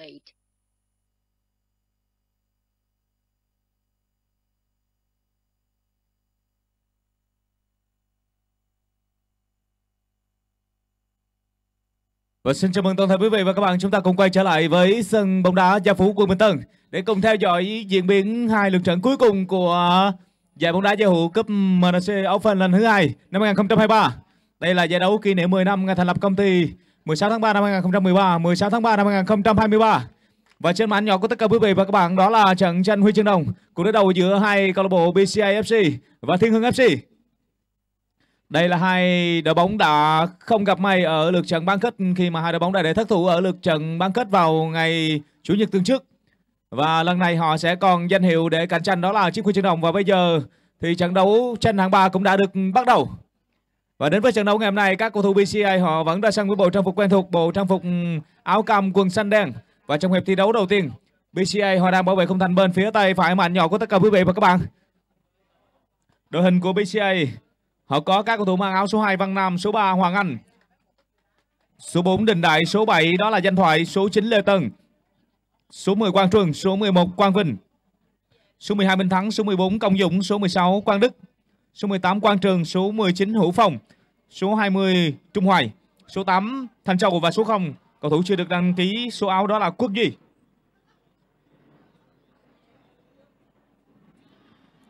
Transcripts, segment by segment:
Wait. Và xin chào mừng toàn thể quý vị và các bạn chúng ta cùng quay trở lại với sân bóng đá Gia Phú quận Bình Tân để cùng theo dõi diễn biến hai lượt trận cuối cùng của giải bóng đá Gia Hữu cúp MNC Open lần thứ hai năm 2023. Đây là giải đấu kỷ niệm 10 năm ngày thành lập công ty 16 tháng 3 năm 2013, 16 tháng 3 năm 2023. Và trên màn nhỏ của tất cả quý vị và các bạn đó là trận tranh huy chương đồng cuộc đối đầu giữa hai câu lạc bộ BCI FC và Thiên Hưng FC. Đây là hai đội bóng đã không gặp may ở lượt trận bán kết khi mà hai đội bóng đã để thất thủ ở lượt trận bán kết vào ngày chủ nhật tuần trước. Và lần này họ sẽ còn danh hiệu để cạnh tranh đó là chiếc huy chương đồng và bây giờ thì trận đấu tranh hạng 3 cũng đã được bắt đầu. Và đến với trận đấu ngày hôm nay các cầu thủ BCA họ vẫn ra sân với bộ trang phục quen thuộc, bộ trang phục áo cam quần xanh đen. Và trong hiệp thi đấu đầu tiên, BCA họ đang bảo vệ khung thành bên phía tay phải màn nhỏ của tất cả quý vị và các bạn. Đội hình của BCA Họ có các cầu thủ mang áo số 2 Văn Nam, số 3 Hoàng Anh, số 4 Đình Đại, số 7 đó là Danh Thoại, số 9 Lê Tân, số 10 Quang Trường, số 11 Quang Vinh, số 12 Minh Thắng, số 14 Công Dũng, số 16 Quang Đức, số 18 Quang Trường, số 19 Hữu Phong, số 20 Trung Hoài, số 8 Thanh Châu và số 0 cầu thủ chưa được đăng ký số áo đó là Quốc Duy.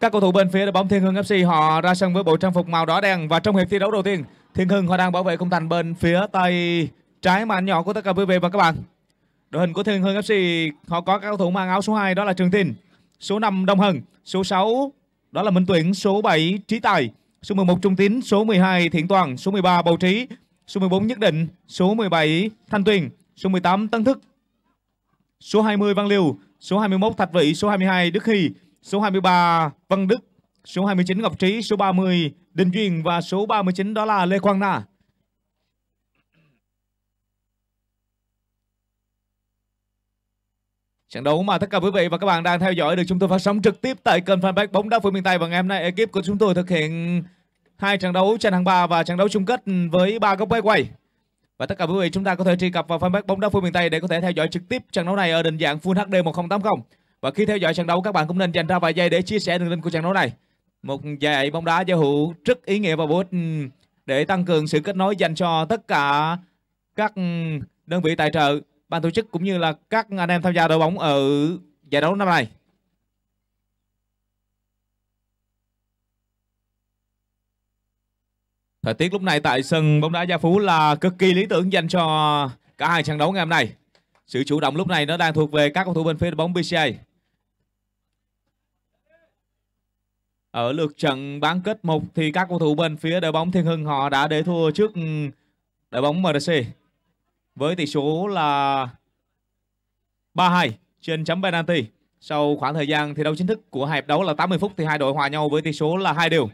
Các cầu thủ bên phía đội bóng Thiên Hưng FC họ ra sân với bộ trang phục màu đỏ đen và trong hiệp thi đấu đầu tiên, Thiên Hưng họ đang bảo vệ khung thành bên phía tay trái màn nhỏ của tất cả quý vị và các bạn. Đội hình của Thiên Hưng FC họ có các cầu thủ mang áo số 2 đó là Trường Tin, số 5 Đông Hân, số 6 đó là Minh Tuyển, số 7 Trí Tài, số 11 Trung Tín, số 12 Thiện Toàn, số 13 Bầu Trí, số 14 Nhất Định, số 17 Thanh Tuyền, số 18 Tân Thức, số 20 Văn Liêu, số 21 Thạch Vị, số 22 Đức Hy, số 23 Văn Đức, số 29 Ngọc Trí, số 30 Đình Duyên. Và số 39 đó là Lê Quang Na. Trận đấu mà tất cả quý vị và các bạn đang theo dõi được chúng tôi phát sóng trực tiếp tại kênh fanpage bóng đá phương miền Tây và ngày hôm nay ekip của chúng tôi thực hiện hai trận đấu trên hàng 3 và trận đấu chung kết với ba góc quay quay. Và tất cả quý vị chúng ta có thể truy cập vào fanpage bóng đá phương miền Tây để có thể theo dõi trực tiếp trận đấu này ở định dạng Full HD 1080. Và khi theo dõi trận đấu các bạn cũng nên dành ra vài giây để chia sẻ đường link của trận đấu này. Một giải bóng đá giao hữu rất ý nghĩa và bổ ích để tăng cường sự kết nối dành cho tất cả các đơn vị tài trợ, ban tổ chức cũng như là các anh em tham gia đội bóng ở giải đấu năm nay. Thời tiết lúc này tại sân bóng đá Gia Phú là cực kỳ lý tưởng dành cho cả hai trận đấu ngày hôm nay. Sự chủ động lúc này nó đang thuộc về các cầu thủ bên phía bóng BCA. Ở lượt trận bán kết 1 thì các cầu thủ bên phía đội bóng Thiên Hưng họ đã để thua trước đội bóng MRC với tỷ số là 3-2 trên chấm penalty. Sau khoảng thời gian thi đấu chính thức của hai hiệp đấu là 80 phút thì hai đội hòa nhau với tỷ số là 2 đều.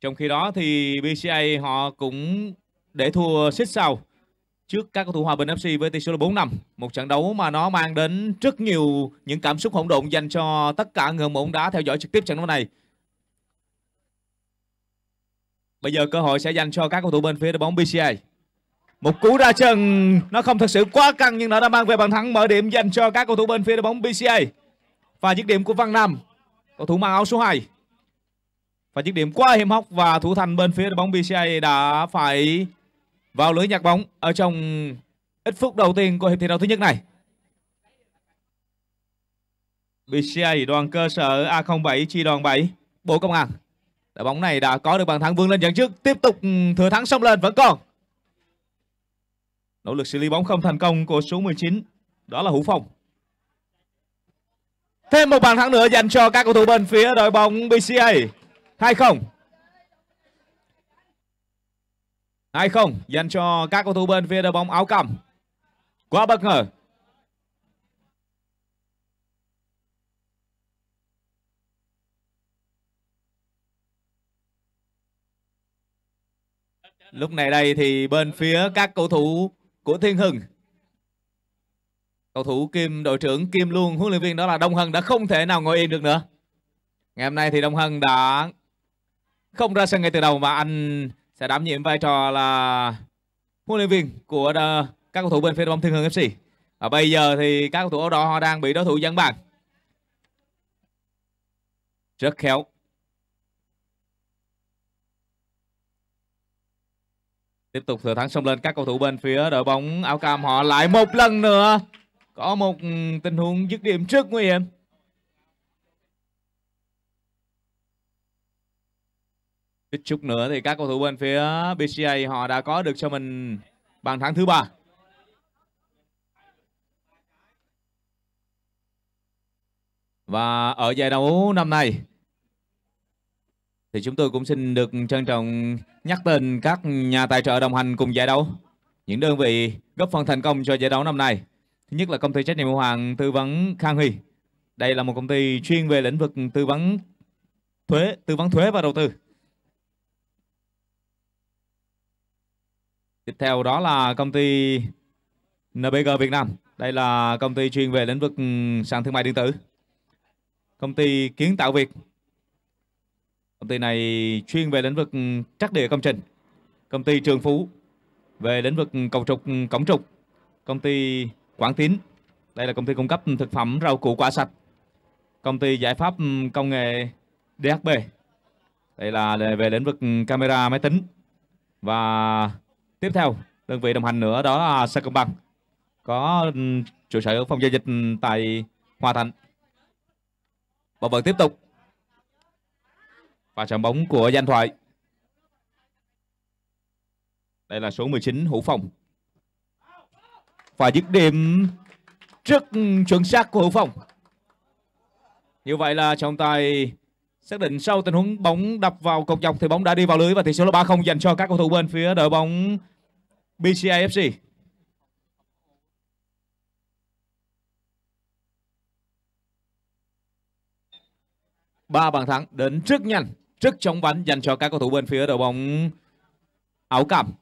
Trong khi đó thì BCA họ cũng để thua xích sau trước các cầu thủ Hòa Bình FC với tỷ số là 4-5. Một trận đấu mà nó mang đến rất nhiều những cảm xúc hỗn độn dành cho tất cả người bóng đá theo dõi trực tiếp trận đấu này. Bây giờ cơ hội sẽ dành cho các cầu thủ bên phía đội bóng BCA. Một cú ra chân nó không thật sự quá căng nhưng nó đã mang về bàn thắng mở điểm dành cho các cầu thủ bên phía đội bóng BCA. Và dứt điểm của Văn Nam, cầu thủ mang áo số 2. Và dứt điểm quá hiểm hóc và thủ thành bên phía đội bóng BCA đã phải vào lưới nhặt bóng ở trong ít phút đầu tiên của hiệp thi đấu thứ nhất này. BCA đoàn cơ sở A07 chi đoàn 7 Bộ Công an. Đội bóng này đã có được bàn thắng vươn lên dẫn trước, tiếp tục thừa thắng xông lên vẫn còn. Nỗ lực xử lý bóng không thành công của số 19, đó là Hữu Phong. Thêm một bàn thắng nữa dành cho các cầu thủ bên phía đội bóng BCA. 2-0. 2-0 dành cho các cầu thủ bên phía đội bóng áo cam. Quá bất ngờ. Lúc này đây thì bên phía các cầu thủ của Thiên Hưng Cầu thủ Kim, đội trưởng Kim luôn huấn luyện viên đó là Đông Hân đã không thể nào ngồi yên được nữa. Ngày hôm nay thì Đông Hân đã không ra sân ngay từ đầu mà anh sẽ đảm nhiệm vai trò là huấn luyện viên của các cầu thủ bên phía đội bóng Thiên Hưng FC. Và bây giờ thì các cầu thủ áo đỏ họ đang bị đối thủ dẫn bàn. Rất khéo. Tiếp tục thừa thắng xông lên các cầu thủ bên phía đội bóng áo cam, họ lại một lần nữa. Có một tình huống dứt điểm rất nguy hiểm. Ít chút nữa thì các cầu thủ bên phía BCA họ đã có được cho mình bàn thắng thứ ba. Và ở giải đấu năm nay thì chúng tôi cũng xin được trân trọng nhắc tên các nhà tài trợ đồng hành cùng giải đấu. Những đơn vị góp phần thành công cho giải đấu năm nay. Thứ nhất là công ty trách nhiệm hữu hạn tư vấn Khang Huy. Đây là một công ty chuyên về lĩnh vực tư vấn thuế, tư vấn thuế và đầu tư. Tiếp theo đó là công ty NBG Việt Nam. Đây là công ty chuyên về lĩnh vực sàn thương mại điện tử. Công ty Kiến tạo Việt. Công ty này chuyên về lĩnh vực ừ, trắc địa công trình. Công ty Trường Phú về lĩnh vực ừ, cầu trục, ừ, cổng trục. Công ty Quảng Tín. Đây là công ty cung cấp thực phẩm rau củ quả sạch. Công ty giải pháp công nghệ DHB. Đây là về lĩnh vực camera máy tính. Và Tiếp theo, đơn vị đồng hành nữa đó là Sacombank. Có trụ sở ở phòng giao dịch tại Hòa Thạnh. Và vẫn tiếp tục. Và trận bóng của danh thoại. Đây là số 19 Hữu Phong. Và dứt điểm rất chuẩn xác của Hữu Phong. Như vậy là trọng tài xác định sau tình huống bóng đập vào cột dọc thì bóng đã đi vào lưới và tỷ số là 3-0 dành cho các cầu thủ bên phía đội bóng BCIFC. Ba bàn thắng đến rất nhanh, rất chóng vánh dành cho các cầu thủ bên phía đội bóng áo cam.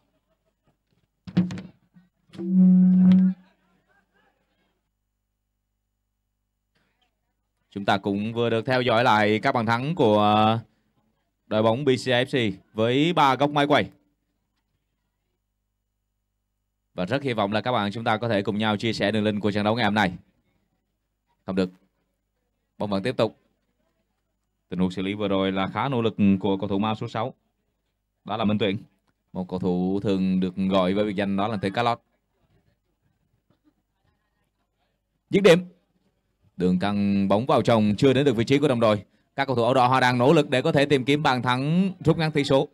Chúng ta cũng vừa được theo dõi lại các bàn thắng của đội bóng BCFC với ba góc máy quay. Và rất hy vọng là các bạn chúng ta có thể cùng nhau chia sẻ đường link của trận đấu ngày hôm nay. Không được. Bóng vẫn tiếp tục. Tình huống xử lý vừa rồi là khá nỗ lực của cầu thủ Mao số 6. Đó là Minh Tuyển. Một cầu thủ thường được gọi với biệt danh đó là tên cá lót. Dứt điểm. Đường căng bóng vào trong chưa đến được vị trí của đồng đội. Các cầu thủ áo đỏ họ đang nỗ lực để có thể tìm kiếm bàn thắng rút ngắn tỷ số.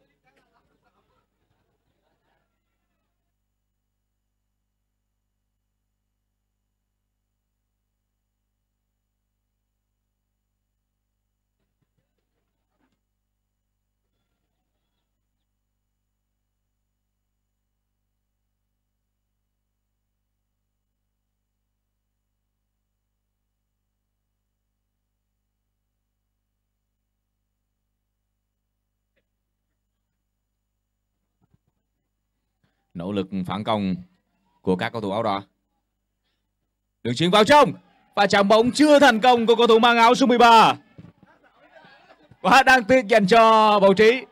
Nỗ lực phản công của các cầu thủ áo đỏ đường chuyền vào trong và chạm bóng chưa thành công của cầu thủ mang áo số 13 quá đáng tiếc dành cho bầu trí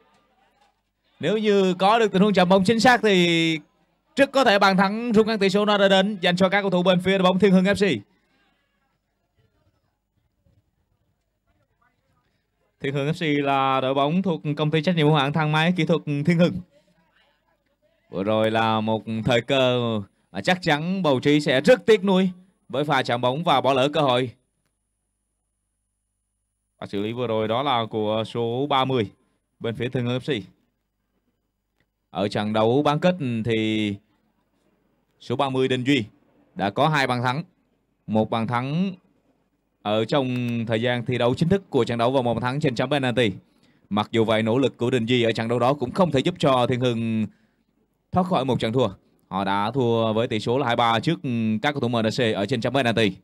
nếu như có được tình huống chạm bóng chính xác thì rất có thể bàn thắng rút ngắn tỷ số nó đã đến dành cho các cầu thủ bên phía đội bóng Thiên Hưng FC. Thiên Hưng FC là đội bóng thuộc công ty trách nhiệm hữu hạn thang máy kỹ thuật Thiên Hưng. Vừa rồi là một thời cơ mà chắc chắn bầu trí sẽ rất tiếc nuối với pha chạm bóng và bỏ lỡ cơ hội. Và xử lý vừa rồi đó là của số 30 bên phía Thương FC. Ở trận đấu bán kết thì số 30 đình Duy đã có hai bàn thắng. Một bàn thắng ở trong thời gian thi đấu chính thức của trận đấu và một bàn thắng trên chấm penalty. Mặc dù vậy, nỗ lực của Đình Duy ở trận đấu đó cũng không thể giúp cho Thiên Hưng thoát khỏi một trận thua. Họ đã thua với tỷ số là 2-3 trước ừ, các cầu thủ MNC ở trên chấm penalty.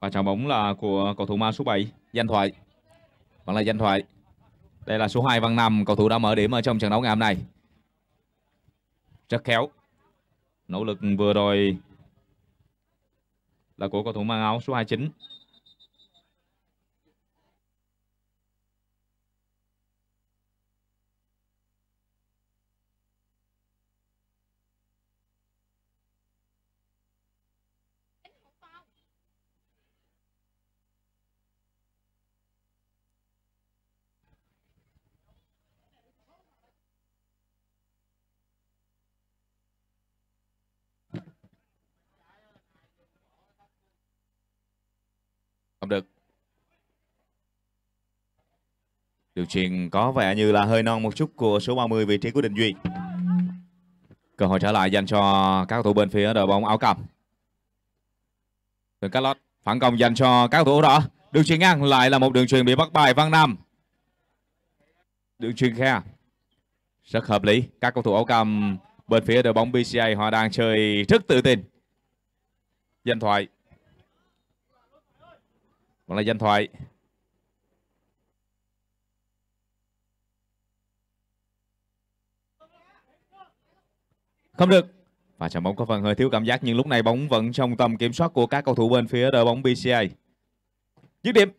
Và chào bóng là của cầu thủ ma số 7, Danh Thoại. Vẫn là Danh Thoại. Đây là số 2 Văn Nam, cầu thủ đã mở điểm ở trong trận đấu ngày hôm nay. Rất khéo. Nỗ lực vừa rồi là của cầu thủ mang áo số 29 truyền có vẻ như là hơi non một chút của số 30 vị trí của Đình Duy. Cơ hội trở lại dành cho các cầu thủ bên phía đội bóng áo cam. Đường cắt lót phản công dành cho các cầu thủ đó, Đường truyền ngang lại là một đường truyền bị bắt bài Văn Nam. Đường truyền khe. Rất hợp lý. Các cầu thủ áo cam bên phía đội bóng BCA họ đang chơi rất tự tin. Danh thoại. còn là danh thoại. Không được. Và trận bóng có phần hơi thiếu cảm giác, nhưng lúc này bóng vẫn trong tầm kiểm soát của các cầu thủ bên phía đội bóng BCA. Dứt điểm.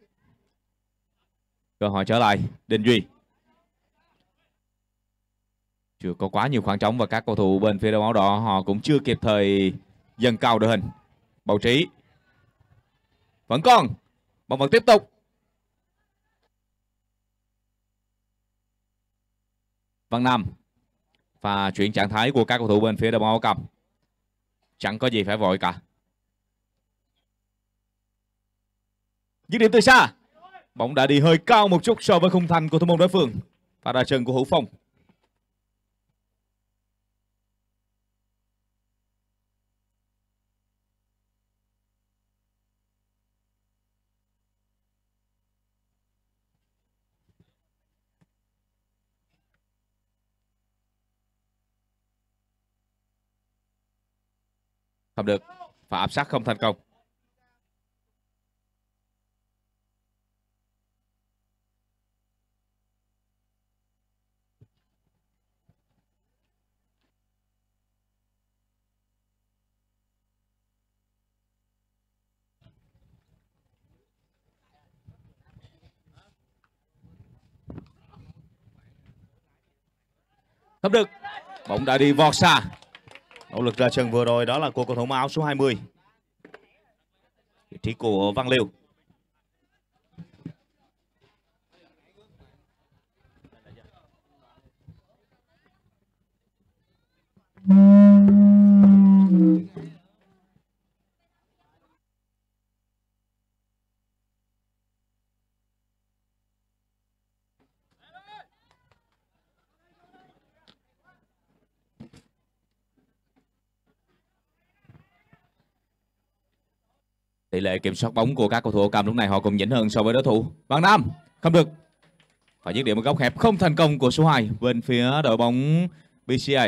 Cơ hội trở lại. Đình Duy. Chưa có quá nhiều khoảng trống và các cầu thủ bên phía đội bóng đỏ, họ cũng chưa kịp thời dâng cao đội hình. Bầu trí. Vẫn còn. Bóng vẫn tiếp tục. Văn Nam và chuyển trạng thái của các cầu thủ bên phía đội bóng cầm chẳng có gì phải vội cả. Dứt điểm từ xa. Bóng đã đi hơi cao một chút so với khung thành của thủ môn đối phương. Và ra chân của hữu phong. Không được. Và áp sát không thành công. Không được. Bóng đã đi vọt xa. Nỗ lực ra chân vừa rồi, đó là của cầu thủ áo số 20. Vị trí của Văn Liêu. Tỷ lệ kiểm soát bóng của các cầu thủ cầm lúc này họ cũng nhỉnh hơn so với đối thủ. Văn Nam không được. Và dứt điểm một góc hẹp không thành công của số 2 bên phía đội bóng BCA.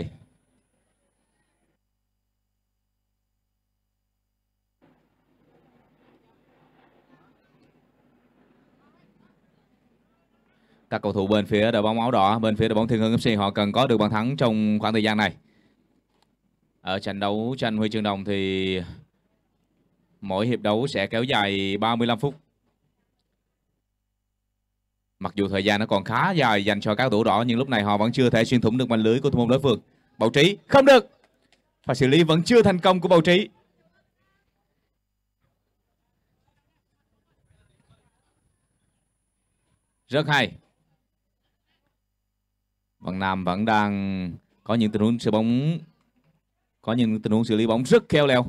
Các cầu thủ bên phía đội bóng áo đỏ, bên phía đội bóng Thiên Hưng FC họ cần có được bàn thắng trong khoảng thời gian này. Ở trận đấu tranh huy chương đồng thì Mỗi hiệp đấu sẽ kéo dài 35 phút. Mặc dù thời gian nó còn khá dài dành cho các thủ đỏ, nhưng lúc này họ vẫn chưa thể xuyên thủng được màn lưới của thủ môn đối phương. Bảo Trí, không được. Và xử lý vẫn chưa thành công của Bảo Trí. Rất hay. Văn Nam vẫn đang có những tình huống xử bóng, có những tình huống xử lý bóng rất khéo léo.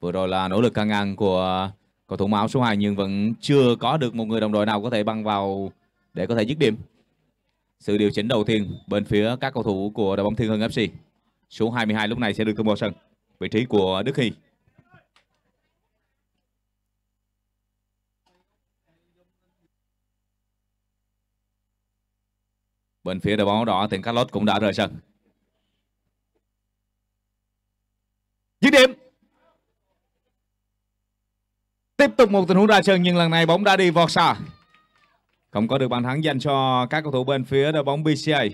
Vừa rồi là nỗ lực căng ngang của cầu thủ áo số 2 nhưng vẫn chưa có được một người đồng đội nào có thể băng vào để có thể dứt điểm. Sự điều chỉnh đầu tiên bên phía các cầu thủ của đội bóng Thiên Hưng FC. Số 22 lúc này sẽ được tung vào sân. Vị trí của Đức Hy. Bên phía đội bóng đỏ thì Carlos cũng đã rời sân. Dứt điểm. Tiếp tục một tình huống ra chân nhưng lần này bóng đã đi vọt xa. Không có được bàn thắng dành cho các cầu thủ bên phía đội bóng BCA.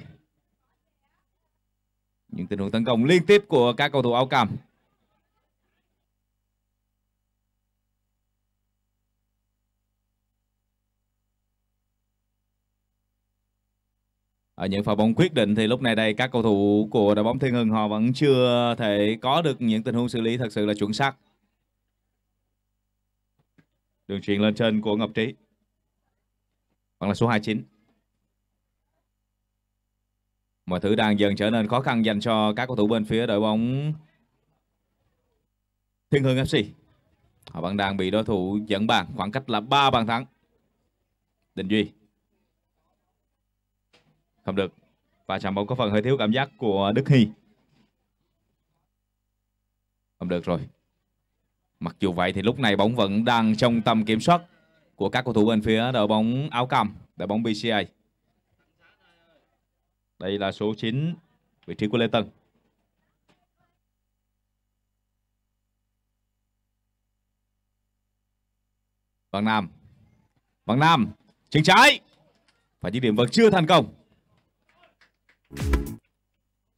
Những tình huống tấn công liên tiếp của các cầu thủ áo cam. Ở những pha bóng quyết định thì lúc này đây các cầu thủ của đội bóng Thiên Hưng họ vẫn chưa thể có được những tình huống xử lý thật sự là chuẩn xác. Đường truyền lên trên của Ngọc Trí. hoặc là số 29. Mọi thứ đang dần trở nên khó khăn dành cho các cầu thủ bên phía đội bóng Thiên Hưng FC. Họ vẫn đang bị đối thủ dẫn bàn khoảng cách là 3 bàn thắng. Đình Duy. Không được. Và chạm bóng có phần hơi thiếu cảm giác của Đức Hy. Không được rồi. Mặc dù vậy thì lúc này bóng vẫn đang trong tầm kiểm soát của các cầu thủ bên phía đội bóng áo cam, đội bóng BCA. Đây là số 9, vị trí của Lê Tân. Văn Nam. Văn Nam, chân trái. Và dứt điểm vẫn chưa thành công.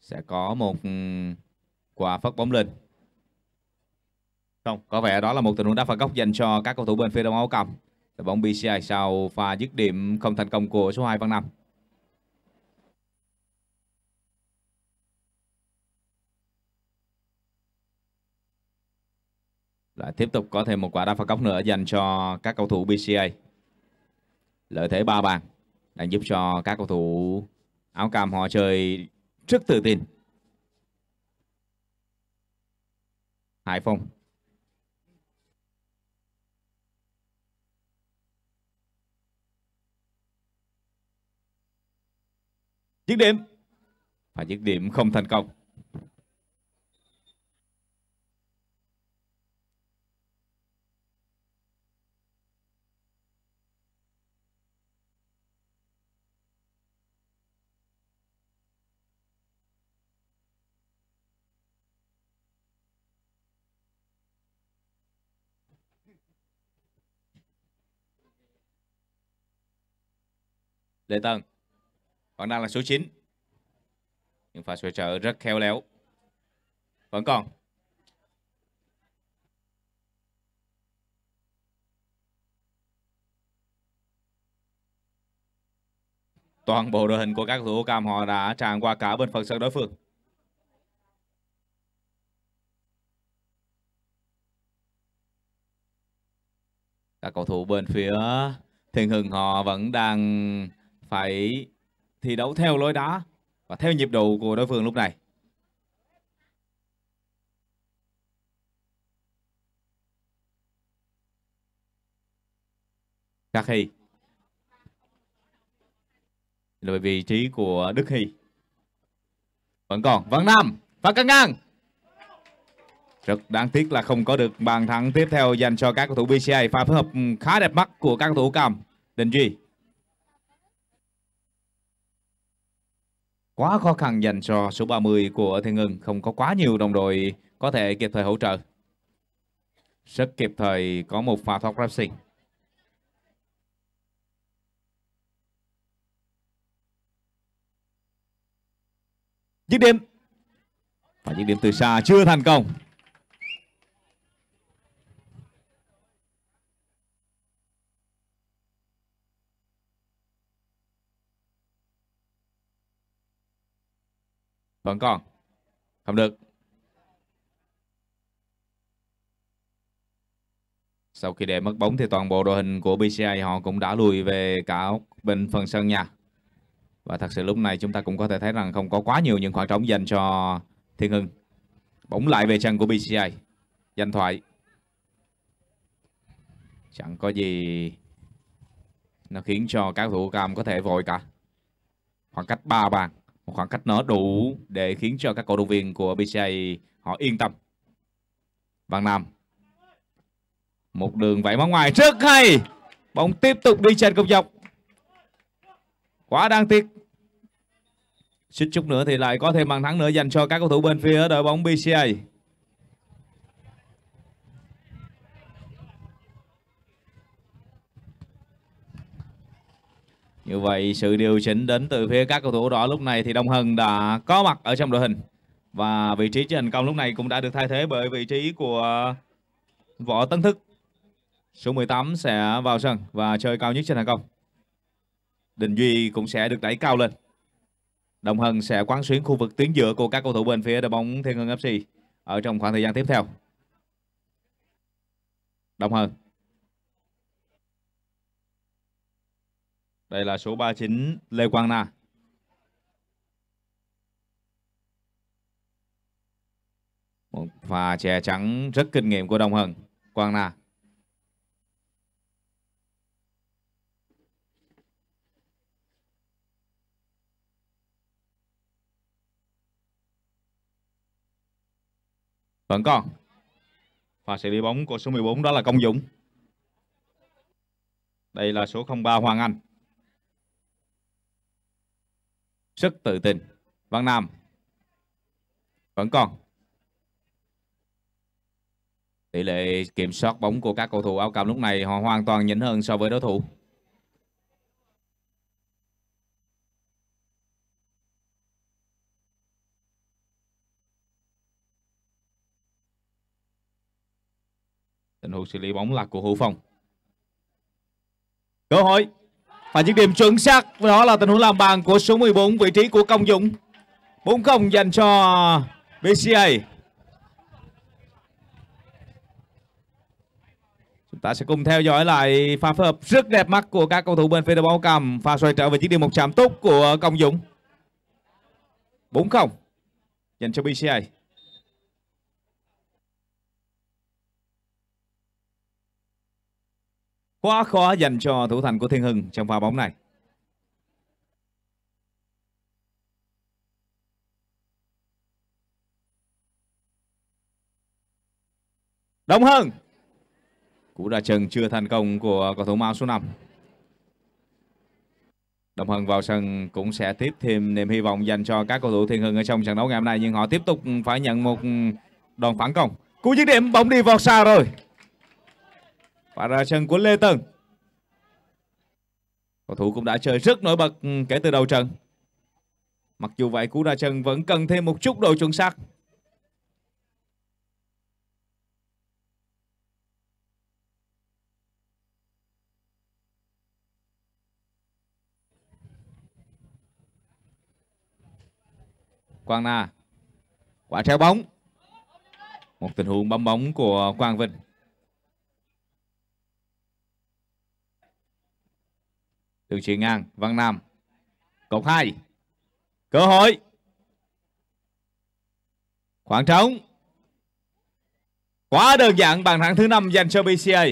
Sẽ có một ừ, quả phát bóng lên. Không, có vẻ đó là một tình huống đá phạt góc dành cho các cầu thủ bên phía đông áo cam. Đội bóng BCI sau pha dứt điểm không thành công của số 2 Văn Nam. Lại tiếp tục có thêm một quả đá phạt góc nữa dành cho các cầu thủ BCA. Lợi thế ba bàn đang giúp cho các cầu thủ áo cam họ chơi rất tự tin. Hải Phong Dứt điểm. Và dứt điểm không thành công. Lê Tân vẫn đang là số 9 nhưng pha xoay trở rất khéo léo. Vẫn còn. Toàn bộ đội hình của các thủ cam họ đã tràn qua cả bên phần sân đối phương. Các cầu thủ bên phía Thiên Hưng họ vẫn đang phải thi đấu theo lối đá và theo nhịp độ của đối phương lúc này. Các Hy. Là vị trí của Đức Hy. Vẫn còn Văn Nam và Cân ngang. Rất đáng tiếc là không có được bàn thắng tiếp theo dành cho các cầu thủ BCA pha phối hợp khá đẹp mắt của các cầu thủ cam Đình Duy. Quá khó khăn dành cho số 30 của Thiên Ngân. Không có quá nhiều đồng đội có thể kịp thời hỗ trợ. Rất kịp thời có một pha thoát racing. Dứt điểm. Và dứt điểm từ xa chưa thành công. Vẫn còn. Không được. Sau khi để mất bóng thì toàn bộ đội hình của BCA họ cũng đã lùi về cả bên phần sân nhà. Và thật sự lúc này chúng ta cũng có thể thấy rằng không có quá nhiều những khoảng trống dành cho Thiên Hưng. Bóng lại về chân của BCA Danh thoại. Chẳng có gì nó khiến cho các thủ cam có thể vội cả. Khoảng cách 3 bàn một khoảng cách nó đủ để khiến cho các cổ động viên của BCA họ yên tâm. Văn Nam. Một đường vẫy bóng ngoài rất hay. Bóng tiếp tục đi trên công dọc. Quá đáng tiếc. Xích chút nữa thì lại có thêm bàn thắng nữa dành cho các cầu thủ bên phía đội bóng BCA. Như vậy, sự điều chỉnh đến từ phía các cầu thủ đỏ lúc này thì Đông Hân đã có mặt ở trong đội hình. Và vị trí trên công lúc này cũng đã được thay thế bởi vị trí của Võ tấn Thức. Số 18 sẽ vào sân và chơi cao nhất trên hàng công. Đình Duy cũng sẽ được đẩy cao lên. Đồng Hân sẽ quán xuyến khu vực tuyến giữa của các cầu thủ bên phía đội bóng Thiên Hưng FC ở trong khoảng thời gian tiếp theo. Đồng Hân Đây là số 39 Lê Quang Na. Một pha chè trắng rất kinh nghiệm của Đồng Hân. Quang Na. Vẫn còn. Và xử lý bóng của số 14 đó là Công Dũng. Đây là số 03 Hoàng Anh sức tự tin. Văn Nam. Vẫn còn. Tỷ lệ kiểm soát bóng của các cầu thủ áo cam lúc này họ hoàn toàn nhỉnh hơn so với đối thủ. Tình huống xử lý bóng là của Hữu Phong. Cơ hội và những điểm chuẩn xác, đó là tình huống làm bàn của số 14 vị trí của Công Dũng. 4-0 dành cho BCA. Chúng ta sẽ cùng theo dõi lại pha phối hợp rất đẹp mắt của các cầu thủ bên phía đội bóng cầm. Pha xoay trở về chiếc điểm một chạm tốt của Công Dũng. 4-0 dành cho BCA. Quá khó dành cho thủ thành của Thiên Hưng trong pha bóng này. Đông Hưng. Cú ra chân chưa thành công của cầu thủ Mao số 5. Đồng Hân vào sân cũng sẽ tiếp thêm niềm hy vọng dành cho các cầu thủ Thiên Hưng ở trong trận đấu ngày hôm nay, nhưng họ tiếp tục phải nhận một đòn phản công. Cú dứt điểm, bóng đi vọt xa rồi. Và ra chân của Lê Tân. Cầu thủ cũng đã chơi rất nổi bật ừ, kể từ đầu trận. Mặc dù vậy, cú ra chân vẫn cần thêm một chút độ chuẩn xác. Quang Na. Quả treo bóng. Một tình huống bấm bóng của Quang Vinh. Đường chuyền ngang, Văn Nam. Cột 2. Cơ hội. Khoảng trống. Quá đơn giản bàn thắng thứ năm dành cho BCA.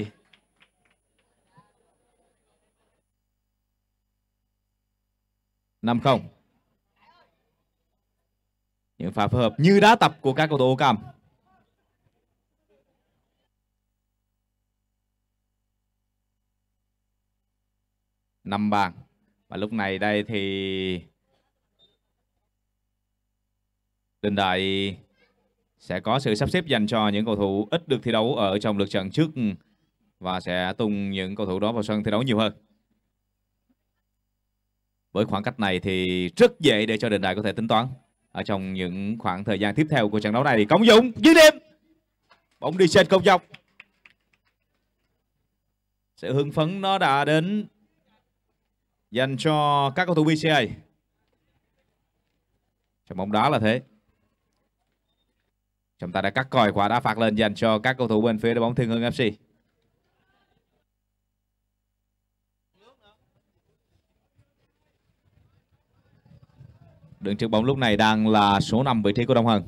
năm không những pha phối hợp như đá tập của các cầu thủ Cam năm bàn và lúc này đây thì Đình Đại sẽ có sự sắp xếp dành cho những cầu thủ ít được thi đấu ở trong lượt trận trước và sẽ tung những cầu thủ đó vào sân thi đấu nhiều hơn. Với khoảng cách này thì rất dễ để cho Đình Đại có thể tính toán ở trong những khoảng thời gian tiếp theo của trận đấu này. Công Dũng dứt điểm. Bóng đi trên công dọc. Sự hưng phấn nó đã đến dành cho các cầu thủ BCA. Trong bóng đá là thế. Chúng ta đã cắt còi quả đá phạt lên dành cho các cầu thủ bên phía đội bóng Thiên Hưng FC. Đường trước bóng lúc này đang là số 5 vị trí của Đông Hân.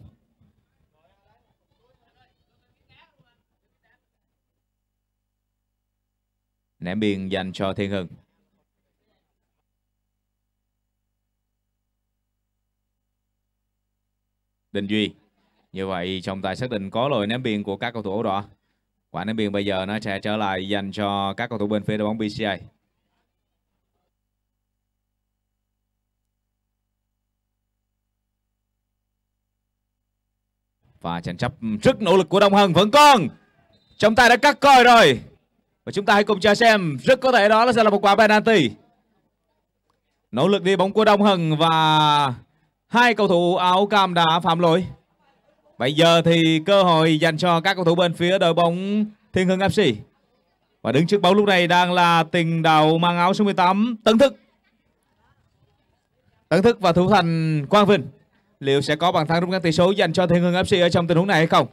Ném biên dành cho Thiên Hưng. Đình Duy. Như vậy, trọng tài xác định có lỗi ném biên của các cầu thủ áo đỏ. Quả ném biên bây giờ nó sẽ trở lại dành cho các cầu thủ bên phía đội bóng BCA. Và tranh chấp rất nỗ lực của Đông Hân vẫn còn. Trọng tài đã cắt coi rồi. Và chúng ta hãy cùng chờ xem. Rất có thể đó sẽ là một quả penalty. Nỗ lực đi bóng của Đông Hân và hai cầu thủ áo cam đã phạm lỗi. Bây giờ thì cơ hội dành cho các cầu thủ bên phía đội bóng Thiên Hưng FC. Và đứng trước bóng lúc này đang là tiền đạo mang áo số 18 Tấn Thức. Tấn Thức và thủ thành Quang Vinh. Liệu sẽ có bàn thắng rút ngắn tỷ số dành cho Thiên Hưng FC ở trong tình huống này hay không?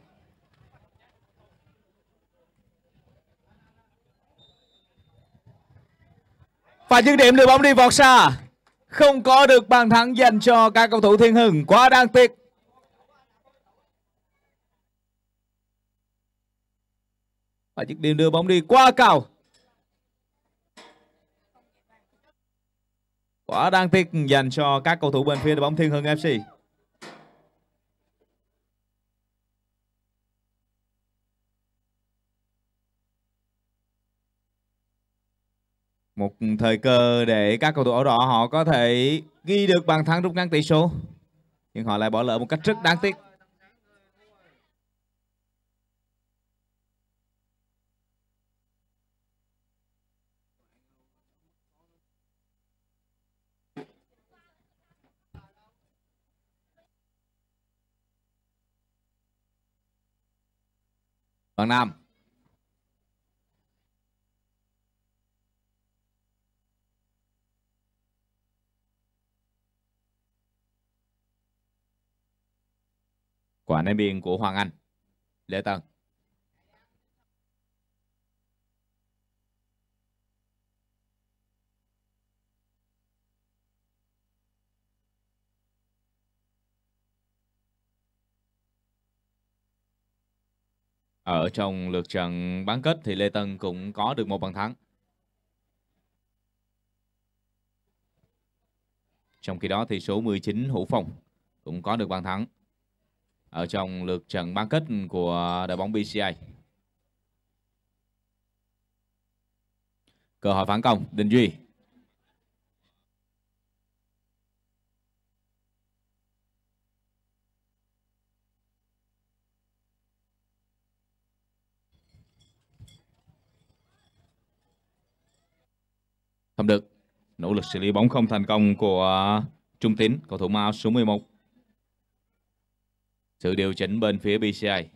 Và dứt điểm đưa bóng đi vọt xa. Không có được bàn thắng dành cho các cầu thủ Thiên Hưng. Quá đáng tiếc. Và chiếc điểm đưa bóng đi qua cầu Quá đáng tiếc dành cho các cầu thủ bên phía đội bóng Thiên Hưng FC. Một thời cơ để các cầu thủ áo đỏ họ có thể ghi được bàn thắng rút ngắn tỷ số. Nhưng họ lại bỏ lỡ một cách rất đáng tiếc. Bằng Nam. Quả ném biên của Hoàng Anh. Lê Tân. Ở trong lượt trận bán kết thì Lê Tân cũng có được một bàn thắng. Trong khi đó thì số 19 Hữu Phong cũng có được bàn thắng ở trong lượt trận bán kết của đội bóng BCA. Cơ hội phản công, Đình Duy. Không được. Nỗ lực xử lý bóng không thành công của Trung Tín, cầu thủ mao số 11. Sự điều chỉnh bên phía BCI.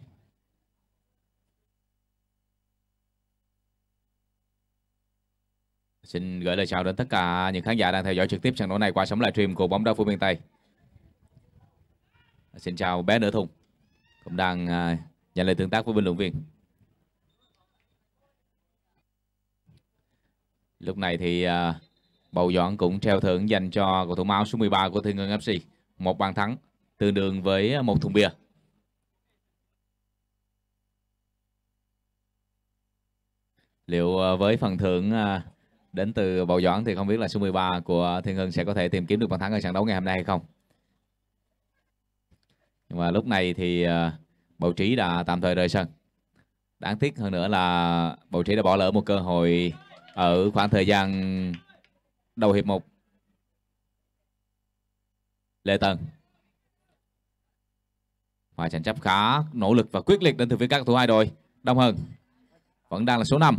Xin gửi lời chào đến tất cả những khán giả đang theo dõi trực tiếp trận đấu này qua sóng live stream của bóng đá phương miền Tây. Xin chào bé Nửa Thùng cũng đang uh, nhận lời tương tác với bình luận viên. Lúc này thì uh, Bầu dọn cũng treo thưởng dành cho cầu thủ máu số 13 của Thiên Ngân FC. Một bàn thắng tương đương với à, một thùng bia. Liệu à, với phần thưởng à, đến từ Bảo Doãn thì không biết là số 13 của Thiên Hưng sẽ có thể tìm kiếm được bàn thắng ở trận đấu ngày hôm nay hay không? Nhưng mà lúc này thì Bầu Trí đã tạm thời rời sân. Đáng tiếc hơn nữa là Bầu Trí đã bỏ lỡ một cơ hội ở khoảng thời gian đầu hiệp 1. Lê Tân và tranh chấp khá nỗ lực và quyết liệt đến từ phía các thủ hai đội. Đông hơn vẫn đang là số 5.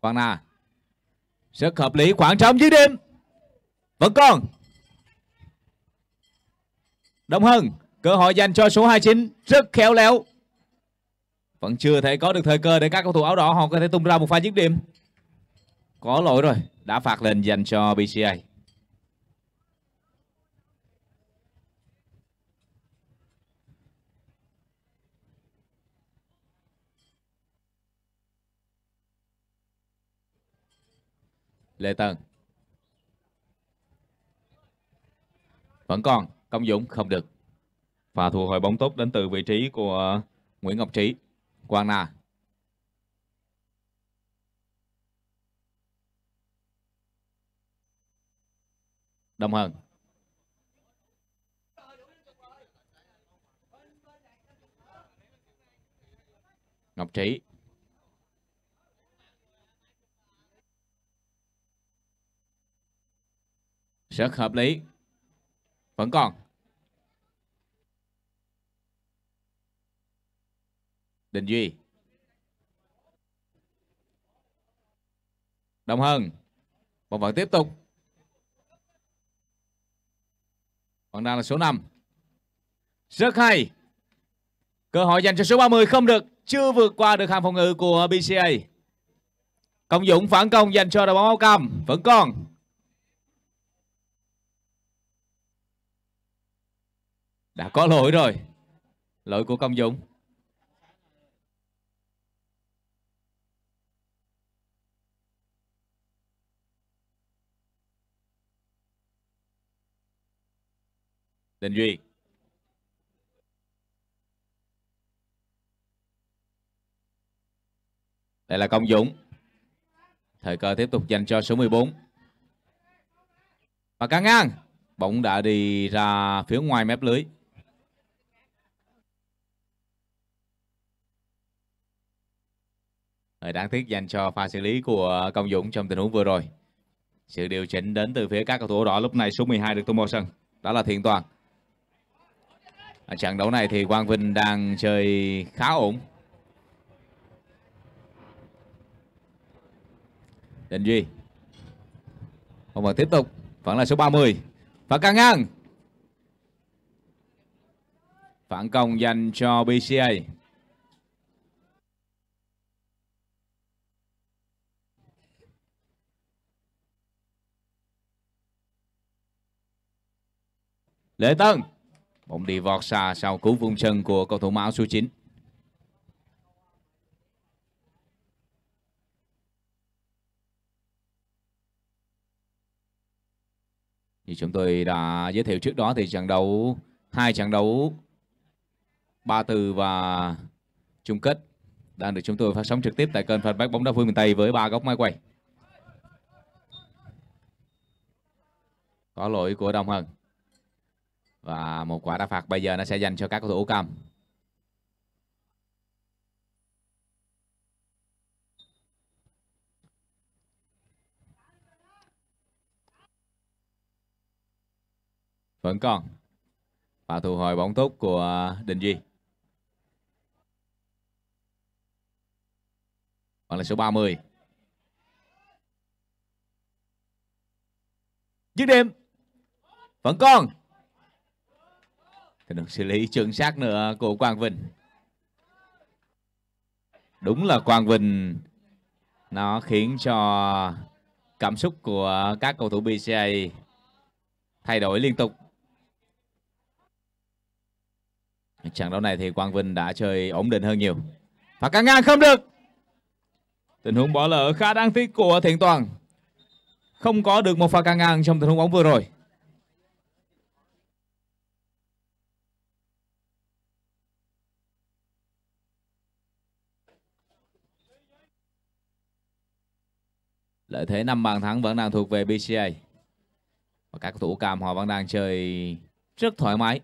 Quang Na, rất hợp lý, khoảng trống dưới đêm vẫn còn Đông hơn cơ hội dành cho số 29 rất khéo léo vẫn chưa thể có được thời cơ để các cầu thủ áo đỏ họ có thể tung ra một pha dứt điểm có lỗi rồi, đã phạt lên dành cho BCA Lê Tân. Vẫn còn, Công Dũng không được. Và thu hồi bóng tốt đến từ vị trí của Nguyễn Ngọc Trí. Quang Na. Đông Hân. Ngọc Trí. Rất hợp lý. Vẫn còn. Đình Duy. Đồng Hân. Bóng vẫn tiếp tục. Vẫn đang là số 5. Rất hay. Cơ hội dành cho số 30 không được. Chưa vượt qua được hàng phòng ngự của BCA. Công Dũng phản công dành cho đội bóng áo cam. Vẫn còn. Đã có lỗi rồi. Lỗi của công dũng đình duy. Đây là công dũng thời cơ tiếp tục dành cho số 14 và cá ngang bóng đã đi ra phía ngoài mép lưới. Hơi đáng tiếc dành cho pha xử lý của Công Dũng trong tình huống vừa rồi. Sự điều chỉnh đến từ phía các cầu thủ đỏ lúc này số 12 được tung vào sân. Đó là Thiện Toàn. Ở trận đấu này thì Quang Vinh đang chơi khá ổn. Đình Duy. Không còn tiếp tục. Vẫn là số 30. Và căng ngang. Phản công dành cho BCA. Lễ Tân Bóng đi vọt xa sau cú vung chân của cầu thủ máu số 9 Như chúng tôi đã giới thiệu trước đó thì trận đấu, hai trận đấu, ba từ và chung kết đang được chúng tôi phát sóng trực tiếp tại kênh fanpage bóng đá vui miền Tây với ba góc máy quay. Có lỗi của Đồng Hân. Và một quả đá phạt bây giờ nó sẽ dành cho các cầu thủ Cam. Vẫn còn. Và thu hồi bóng tốt của Đình Duy. Bạn là số 30. Dứt điểm. Vẫn còn. Thì được xử lý chuẩn xác nữa của Quang Vinh. Đúng là Quang Vinh, nó khiến cho cảm xúc của các cầu thủ BCA thay đổi liên tục. Trận đấu này thì Quang Vinh đã chơi ổn định hơn nhiều. Và căng ngang không được. Tình huống bỏ lỡ khá đáng tiếc của Thiện Toàn. Không có được một pha căng ngang trong tình huống bóng vừa rồi. Lợi thế 5 bàn thắng vẫn đang thuộc về BCA. Và các thủ cam họ vẫn đang chơi rất thoải mái.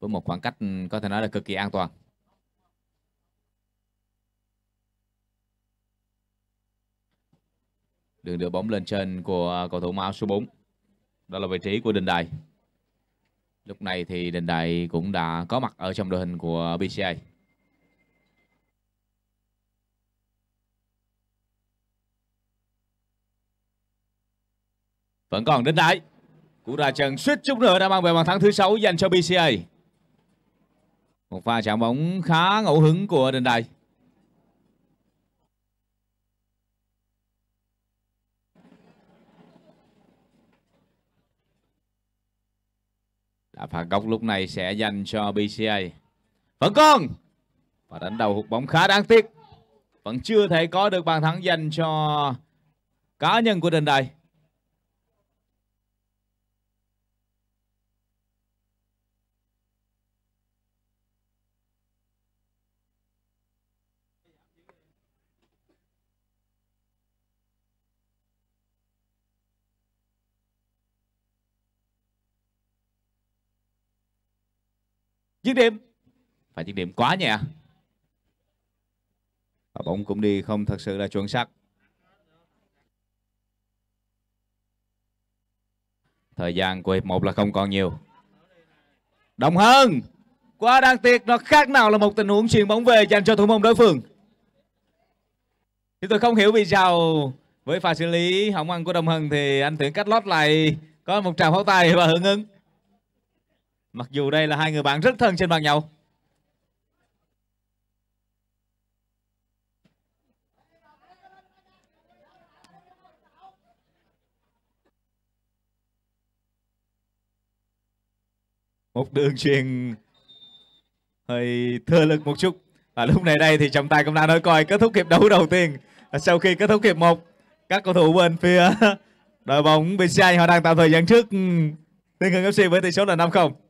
Với một khoảng cách có thể nói là cực kỳ an toàn. Đường đưa bóng lên trên của à, cầu thủ áo số 4. Đó là vị trí của Đình Đài. Lúc này thì Đình Đài cũng đã có mặt ở trong đội hình của BCA. Vẫn còn đến Đại. Cú ra chân suýt chút nữa đã mang về bàn thắng thứ sáu dành cho BCA. Một pha chạm bóng khá ngẫu hứng của Đình Đại. Đã phạt góc lúc này sẽ dành cho BCA. Vẫn còn. Và đánh đầu hụt bóng khá đáng tiếc. Vẫn chưa thể có được bàn thắng dành cho cá nhân của Đình Đại. Dứt điểm phải dứt điểm quá nhẹ và bóng cũng đi không thật sự là chuẩn xác. Thời gian của hiệp một là không còn nhiều. Đồng hơn quá đáng tiếc nó khác nào là một tình huống chuyền bóng về dành cho thủ môn đối phương. Thì tôi không hiểu vì sao với pha xử lý hỏng ăn của đồng hân thì anh tuyển cách lót lại có một tràng pháo tay và hưởng ứng Mặc dù đây là hai người bạn rất thân trên bàn nhậu. Một đường truyền hơi thừa lực một chút. Và lúc này đây thì trọng tài cũng đã nói coi kết thúc hiệp đấu đầu tiên. Và sau khi kết thúc hiệp 1, các cầu thủ bên phía đội bóng BCI họ đang tạo thời gian trước Tiên Hưng FC với tỷ số là 5-0.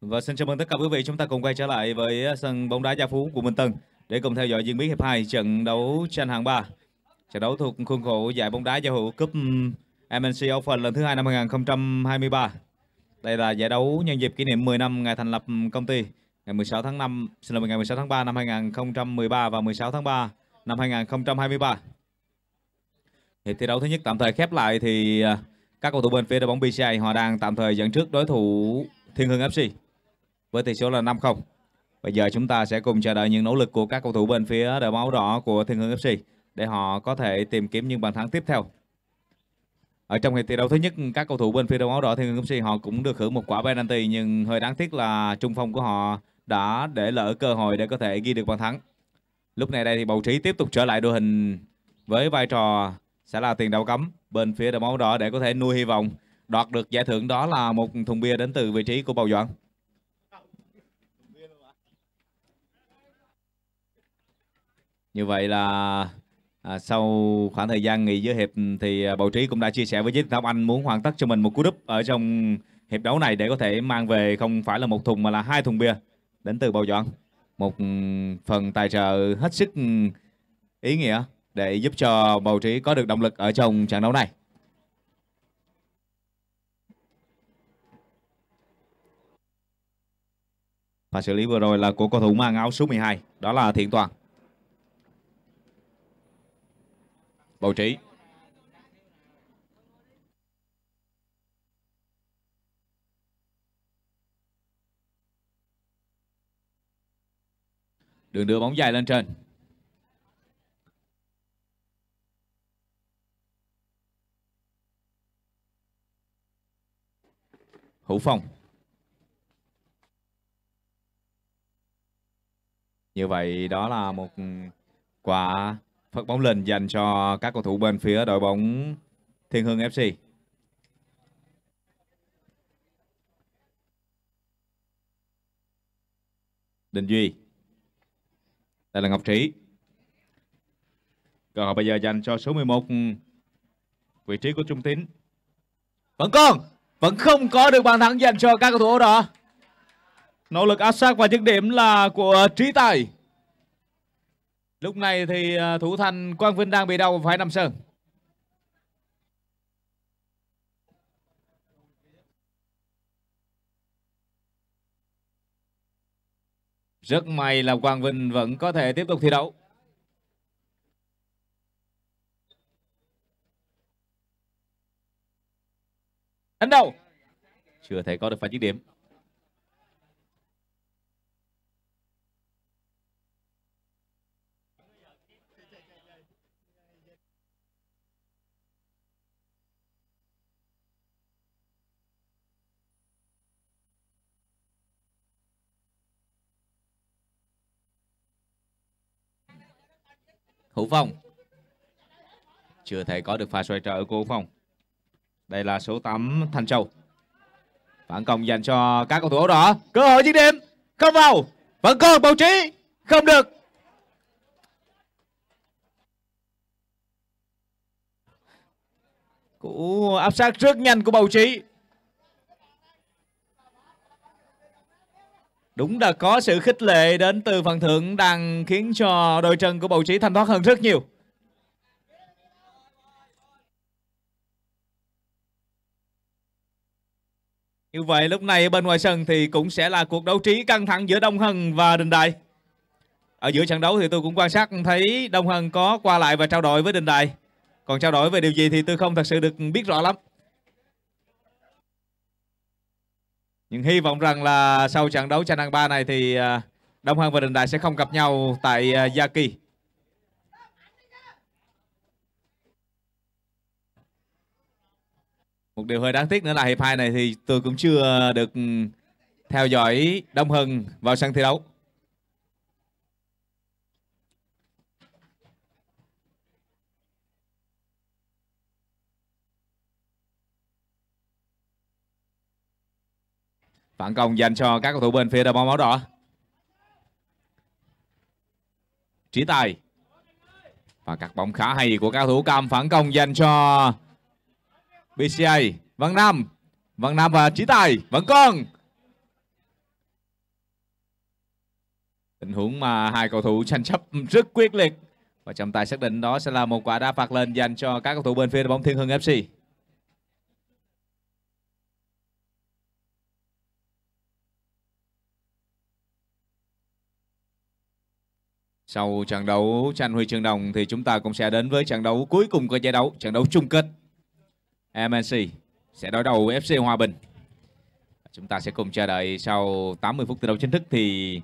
Và xin chào mừng tất cả quý vị chúng ta cùng quay trở lại với sân bóng đá Gia Phú của Minh Tân để cùng theo dõi diễn biến hiệp 2 trận đấu tranh hạng 3. Trận đấu thuộc khuôn khổ giải bóng đá giao hữu cúp ừ, MNC Open lần thứ hai năm 2023. Đây là giải đấu nhân dịp kỷ niệm 10 năm ngày thành lập công ty ngày 16 tháng 5, xin lỗi ngày 16 tháng 3 năm 2013 và 16 tháng 3 năm 2023. Hiệp thi đấu thứ nhất tạm thời khép lại thì à, các cầu thủ bên phía đội bóng BCA họ đang tạm thời dẫn trước đối thủ Thiên Hưng FC với tỷ số là 5-0. Bây giờ chúng ta sẽ cùng chờ đợi những nỗ lực của các cầu thủ bên phía đội bóng đỏ của Thiên Hưng FC để họ có thể tìm kiếm những bàn thắng tiếp theo. Ở trong hiệp thi đấu thứ nhất, các cầu thủ bên phía đội bóng đỏ Thiên Hưng FC họ cũng được hưởng một quả penalty nhưng hơi đáng tiếc là trung phong của họ đã để lỡ cơ hội để có thể ghi được bàn thắng. Lúc này đây thì Bầu Trí tiếp tục trở lại đội hình với vai trò sẽ là tiền đạo cấm bên phía đội bóng đỏ để có thể nuôi hy vọng đoạt được giải thưởng đó là một thùng bia đến từ vị trí của Bầu Doãn. Như vậy là à, sau khoảng thời gian nghỉ giữa hiệp thì à, Bầu Trí cũng đã chia sẻ với Chí Thông Anh muốn hoàn tất cho mình một cú đúp ở trong hiệp đấu này để có thể mang về không phải là một thùng mà là hai thùng bia đến từ Bầu Doãn. Một phần tài trợ hết sức ý nghĩa để giúp cho Bầu Trí có được động lực ở trong trận đấu này. Và xử lý vừa rồi là của cầu thủ mang áo số 12, đó là Thiện Toàn. Bầu Trí. Đường đưa bóng dài lên trên. Hữu Phong. Như vậy đó là một quả phất bóng lên dành cho các cầu thủ bên phía đội bóng Thiên Hưng FC. Đình Duy. Đây là Ngọc Trí. Cơ hội bây giờ dành cho số 11 vị trí của Trung Tín. Vẫn còn, vẫn không có được bàn thắng dành cho các cầu thủ đó. Nỗ lực áp sát và dứt điểm là của Trí Tài. Lúc này thì à, thủ thành, Quang Vinh đang bị đau phải nằm sơn. Rất may là Quang Vinh vẫn có thể tiếp tục thi đấu. Đánh đầu. Chưa thể có được pha dứt điểm. Hữu Phong. Chưa thể có được pha xoay trở của Hữu Phong. Đây là số 8 Thanh Châu. Phản công dành cho các cầu thủ đỏ. Cơ hội dứt điểm. Không vào. Vẫn còn bầu trí. Không được. Cú áp sát rất nhanh của bầu trí. Đúng là có sự khích lệ đến từ phần thưởng đang khiến cho đôi chân của bầu trí thanh thoát hơn rất nhiều. Như vậy lúc này bên ngoài sân thì cũng sẽ là cuộc đấu trí căng thẳng giữa Đông Hân và Đình Đại. Ở giữa trận đấu thì tôi cũng quan sát thấy Đông Hân có qua lại và trao đổi với Đình Đại. Còn trao đổi về điều gì thì tôi không thật sự được biết rõ lắm. Nhưng hy vọng rằng là sau trận đấu tranh ăn ba này thì à, Đông Hân và Đình Đại sẽ không gặp nhau tại à, Gia Kỳ. Một điều hơi đáng tiếc nữa là hiệp 2 này thì tôi cũng chưa được ừ, theo dõi Đông Hân vào sân thi đấu. Phản công dành cho các cầu thủ bên phía đội bóng máu đỏ. Trí tài và các bóng khá hay của các thủ Cam phản công dành cho BCA Văn Nam. Văn Nam và trí tài vẫn còn. Tình huống mà hai cầu thủ tranh chấp rất quyết liệt. Và trọng tài xác định đó sẽ là một quả đá phạt lên dành cho các cầu thủ bên phía đội bóng Thiên Hưng FC. Sau trận đấu tranh huy chương đồng thì chúng ta cũng sẽ đến với trận đấu cuối cùng của giải đấu, trận đấu chung kết. MNC sẽ đối đầu với FC Hòa Bình. Chúng ta sẽ cùng chờ đợi sau 80 phút thi đấu chính thức thì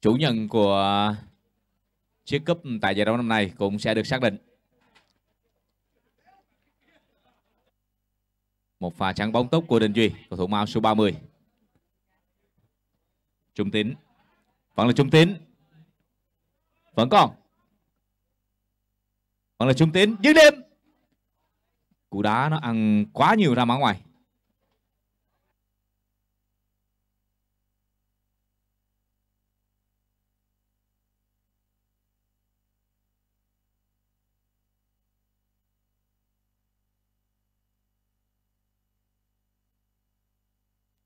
chủ nhân của chiếc cúp tại giải đấu năm nay cũng sẽ được xác định. Một pha trắng bóng tốt của Đình Duy, cầu thủ mao số 30. Trung Tín. Vẫn là Trung Tín. Vẫn còn. Vẫn là Trung Tín. Dứt điểm. Cú đá nó ăn quá nhiều ra má ngoài.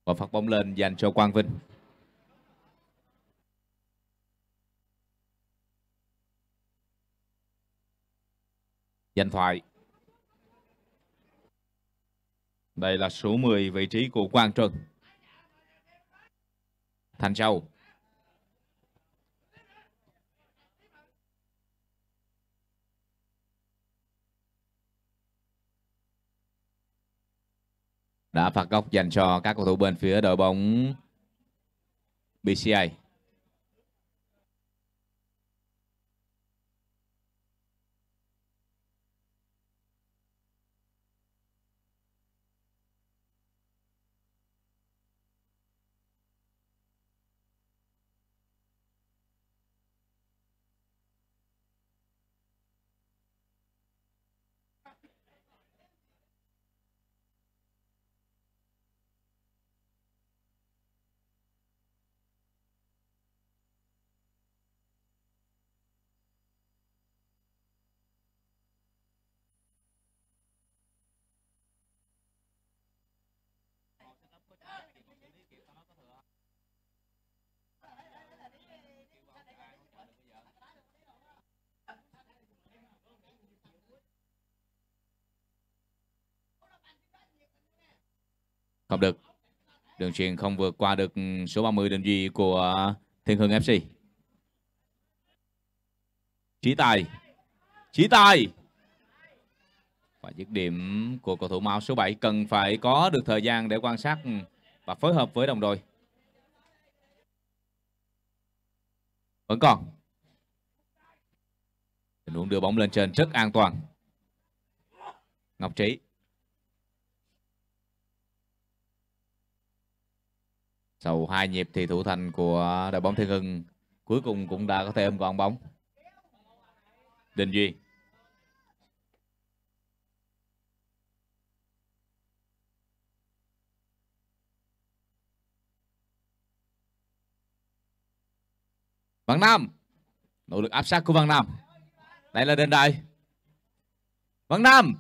và phạt bóng lên dành cho Quang Vinh. Danh thoại. Đây là số 10 vị trí của Quang Trần Thành Châu. đã phạt góc dành cho các cầu thủ bên phía đội bóng BCA. Không được. Đường truyền không vượt qua được ừ, số 30 đơn duy của Thiên Hưng FC. Chí Tài. Chí Tài. Và dứt điểm của cầu thủ mão số 7 cần phải có được thời gian để quan sát ừ, và phối hợp với đồng đội. Vẫn còn. Tình huống đưa bóng lên trên rất an toàn. Ngọc Trí. Sau hai nhịp thì thủ thành của đội bóng Thiên Hưng, cuối cùng cũng đã có thể ôm gọn bóng. Đình Duy. Văn Nam. Nỗ lực áp sát của Văn Nam. Đây là đền đại. Văn Nam.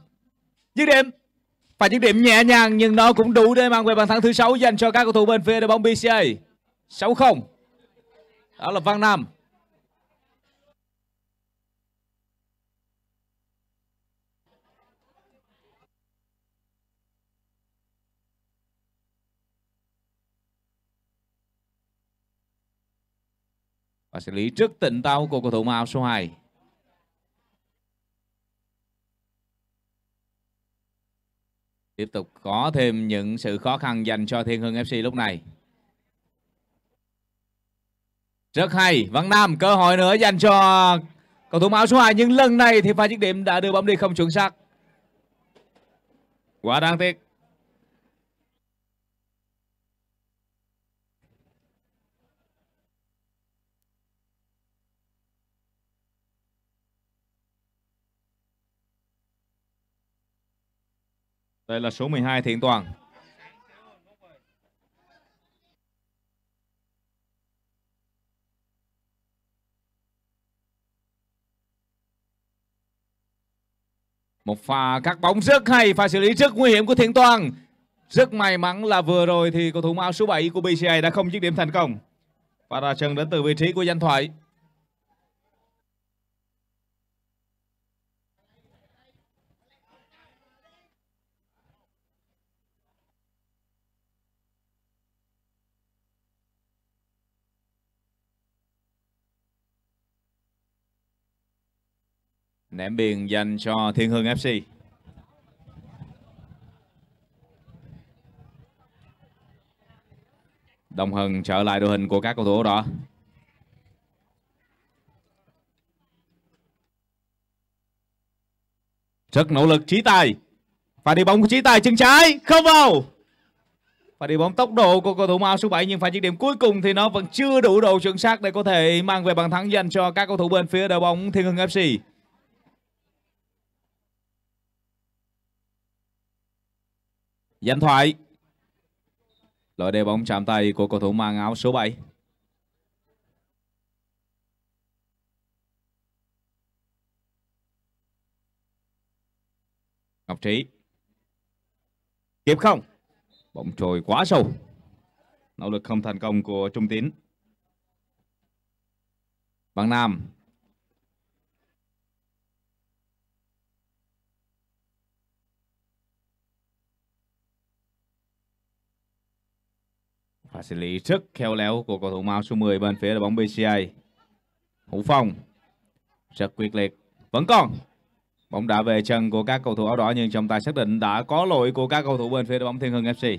Dứt điểm. Và những điểm nhẹ nhàng, nhưng nó cũng đủ để mang về bàn thắng thứ 6 dành cho các cầu thủ bên phía đội bóng BCA. 6-0. Đó là Văn Nam. Và xử lý trước tỉnh táo của cầu thủ màu số 2. Tiếp tục có thêm những sự khó khăn dành cho Thiên Hưng FC lúc này. Rất hay, Văn Nam cơ hội nữa dành cho cầu thủ áo số 2 nhưng lần này thì pha dứt điểm đã đưa bóng đi không chuẩn xác. Quá đáng tiếc. Đây là số 12 Thiện Toàn. Một pha cắt bóng rất hay, pha xử lý rất nguy hiểm của Thiện Toàn. Rất may mắn là vừa rồi thì cầu thủ áo số 7 của BCA đã không dứt điểm thành công. Và ra chân đến từ vị trí của danh thoại. Ném biên dành cho Thiên Hưng FC. Đồng Hưng trở lại đội hình của các cầu thủ đó. Rất nỗ lực trí tài. Và đi bóng của trí tài chân trái, không vào. Và đi bóng tốc độ của cầu thủ áo số 7 nhưng phải dứt điểm cuối cùng thì nó vẫn chưa đủ độ chuẩn xác để có thể mang về bàn thắng dành cho các cầu thủ bên phía đội bóng Thiên Hưng FC. Danh thoại. Lỗi đề bóng chạm tay của cầu thủ mang áo số 7 Ngọc Trí. Kịp không? Bóng trồi quá sâu. Nỗ lực không thành công của Trung Tín. Bằng Nam. Và xử lý rất khéo léo của cầu thủ mao số 10 bên phía đội bóng BCA. Hữu Phong, rất quyết liệt. Vẫn còn. Bóng đã về chân của các cầu thủ áo đỏ nhưng trọng tài xác định đã có lỗi của các cầu thủ bên phía đội bóng Thiên Hưng FC.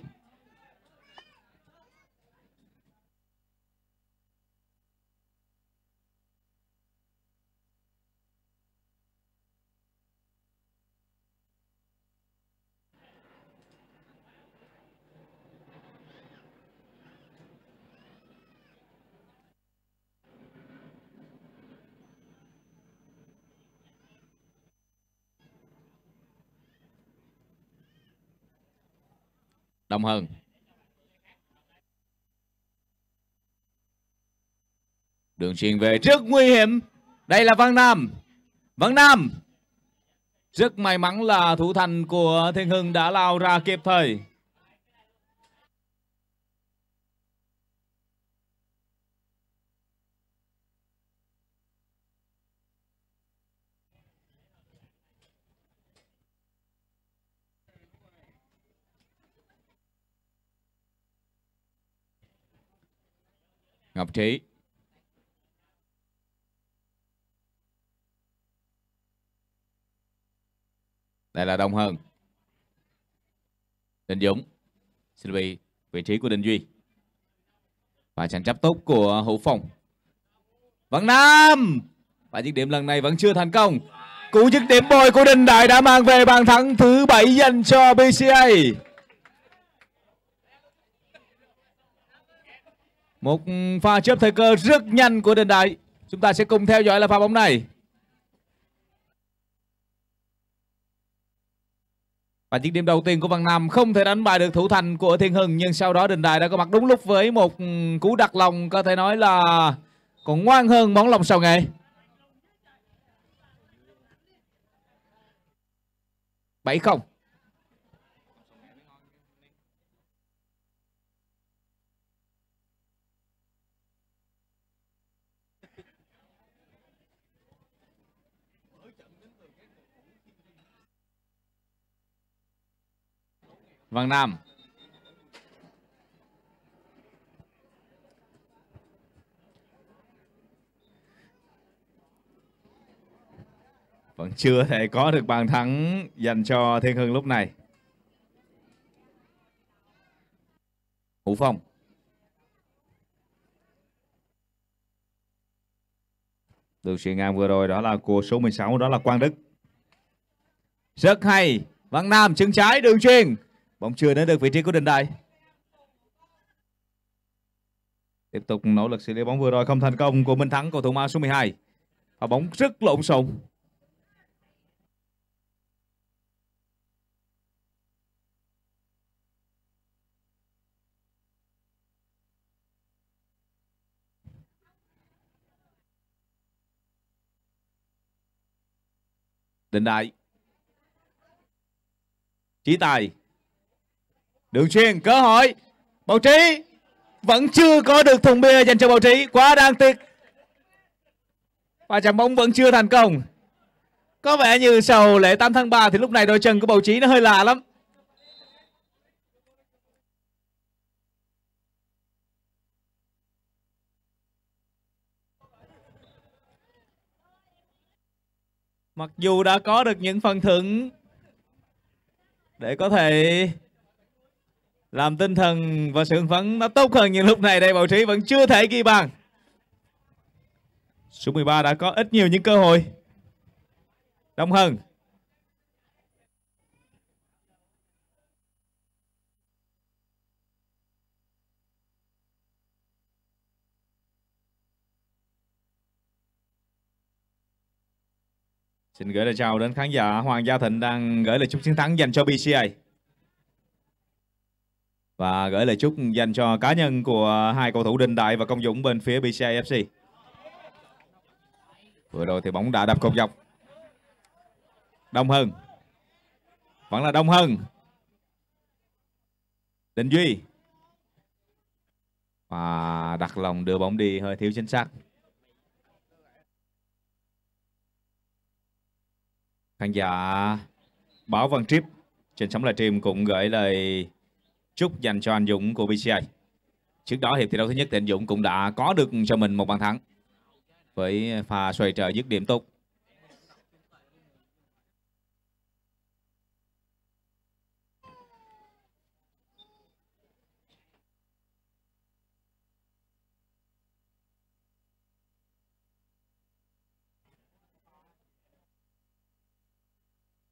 Đồng hơn Đường truyền về rất nguy hiểm. Đây là Văn Nam. Văn Nam. Rất may mắn là thủ thành của Thiên Hưng đã lao ra kịp thời. Ngọc Trí. Đây là Đông Hơn. Đình Dũng. Xin vị vị trí của Đình Duy. Và tranh chấp tốt của Hữu Phong. Văn Nam. Và dứt điểm lần này vẫn chưa thành công. Cú dứt điểm bồi của Đình Đại đã mang về bàn thắng thứ bảy dành cho BCA. Một pha chớp thời cơ rất nhanh của Đình Đại. Chúng ta sẽ cùng theo dõi là pha bóng này. Và những điểm đầu tiên của Văn Nam không thể đánh bại được thủ thành của Thiên Hưng, nhưng sau đó Đình Đại đã có mặt đúng lúc với một cú đặt lòng, có thể nói là còn ngoan hơn món lòng sầu nghệ. 7-0 Văn Nam. Vẫn chưa thể có được bàn thắng dành cho Thiên Hưng lúc này. Hữu Phong. được xuyên ngang vừa rồi đó là của số 16 đó là Quang Đức. Rất hay. Văn Nam, chân trái, đường truyền Bóng chưa đến được vị trí của Đình Đại. Tiếp tục nỗ lực xử lý bóng vừa rồi không thành công của Minh Thắng, cầu thủ ma số 12. Và bóng rất lộn xộn. Đình Đại. Chí Tài Đường truyền cơ hội. Bầu Trí. vẫn chưa có được thùng bia dành cho Bảo Trí quá đáng tiếc và chạm bóng vẫn chưa thành công có vẻ như sau lễ 8 tháng 3 thì lúc này đôi chân của Bảo Trí nó hơi lạ lắm Mặc dù đã có được những phần thưởng để có thể làm tinh thần và sự hưng phấn nó tốt hơn nhưng lúc này đây, Bảo Trí vẫn chưa thể ghi bàn. Số 13 đã có ít nhiều những cơ hội. Đông Hân. Xin gửi lời chào đến khán giả Hoàng Gia Thịnh đang gửi lời chúc chiến thắng dành cho BCA. Và gửi lời chúc dành cho cá nhân của hai cầu thủ Đinh Đại và Công Dũng bên phía BCFC. Vừa rồi thì bóng đã đập cột dọc. Đông Hưng. Vẫn là Đông Hưng. Đình Duy. Và đặt lòng đưa bóng đi hơi thiếu chính xác. khán giả Báo Văn Trip trên sóng livestream cũng gửi lời chúc dành cho anh Dũng của BCA. Trước đó hiệp thi đấu thứ nhất thì anh Dũng cũng đã có được cho mình một bàn thắng với pha xoay trở dứt điểm tốt.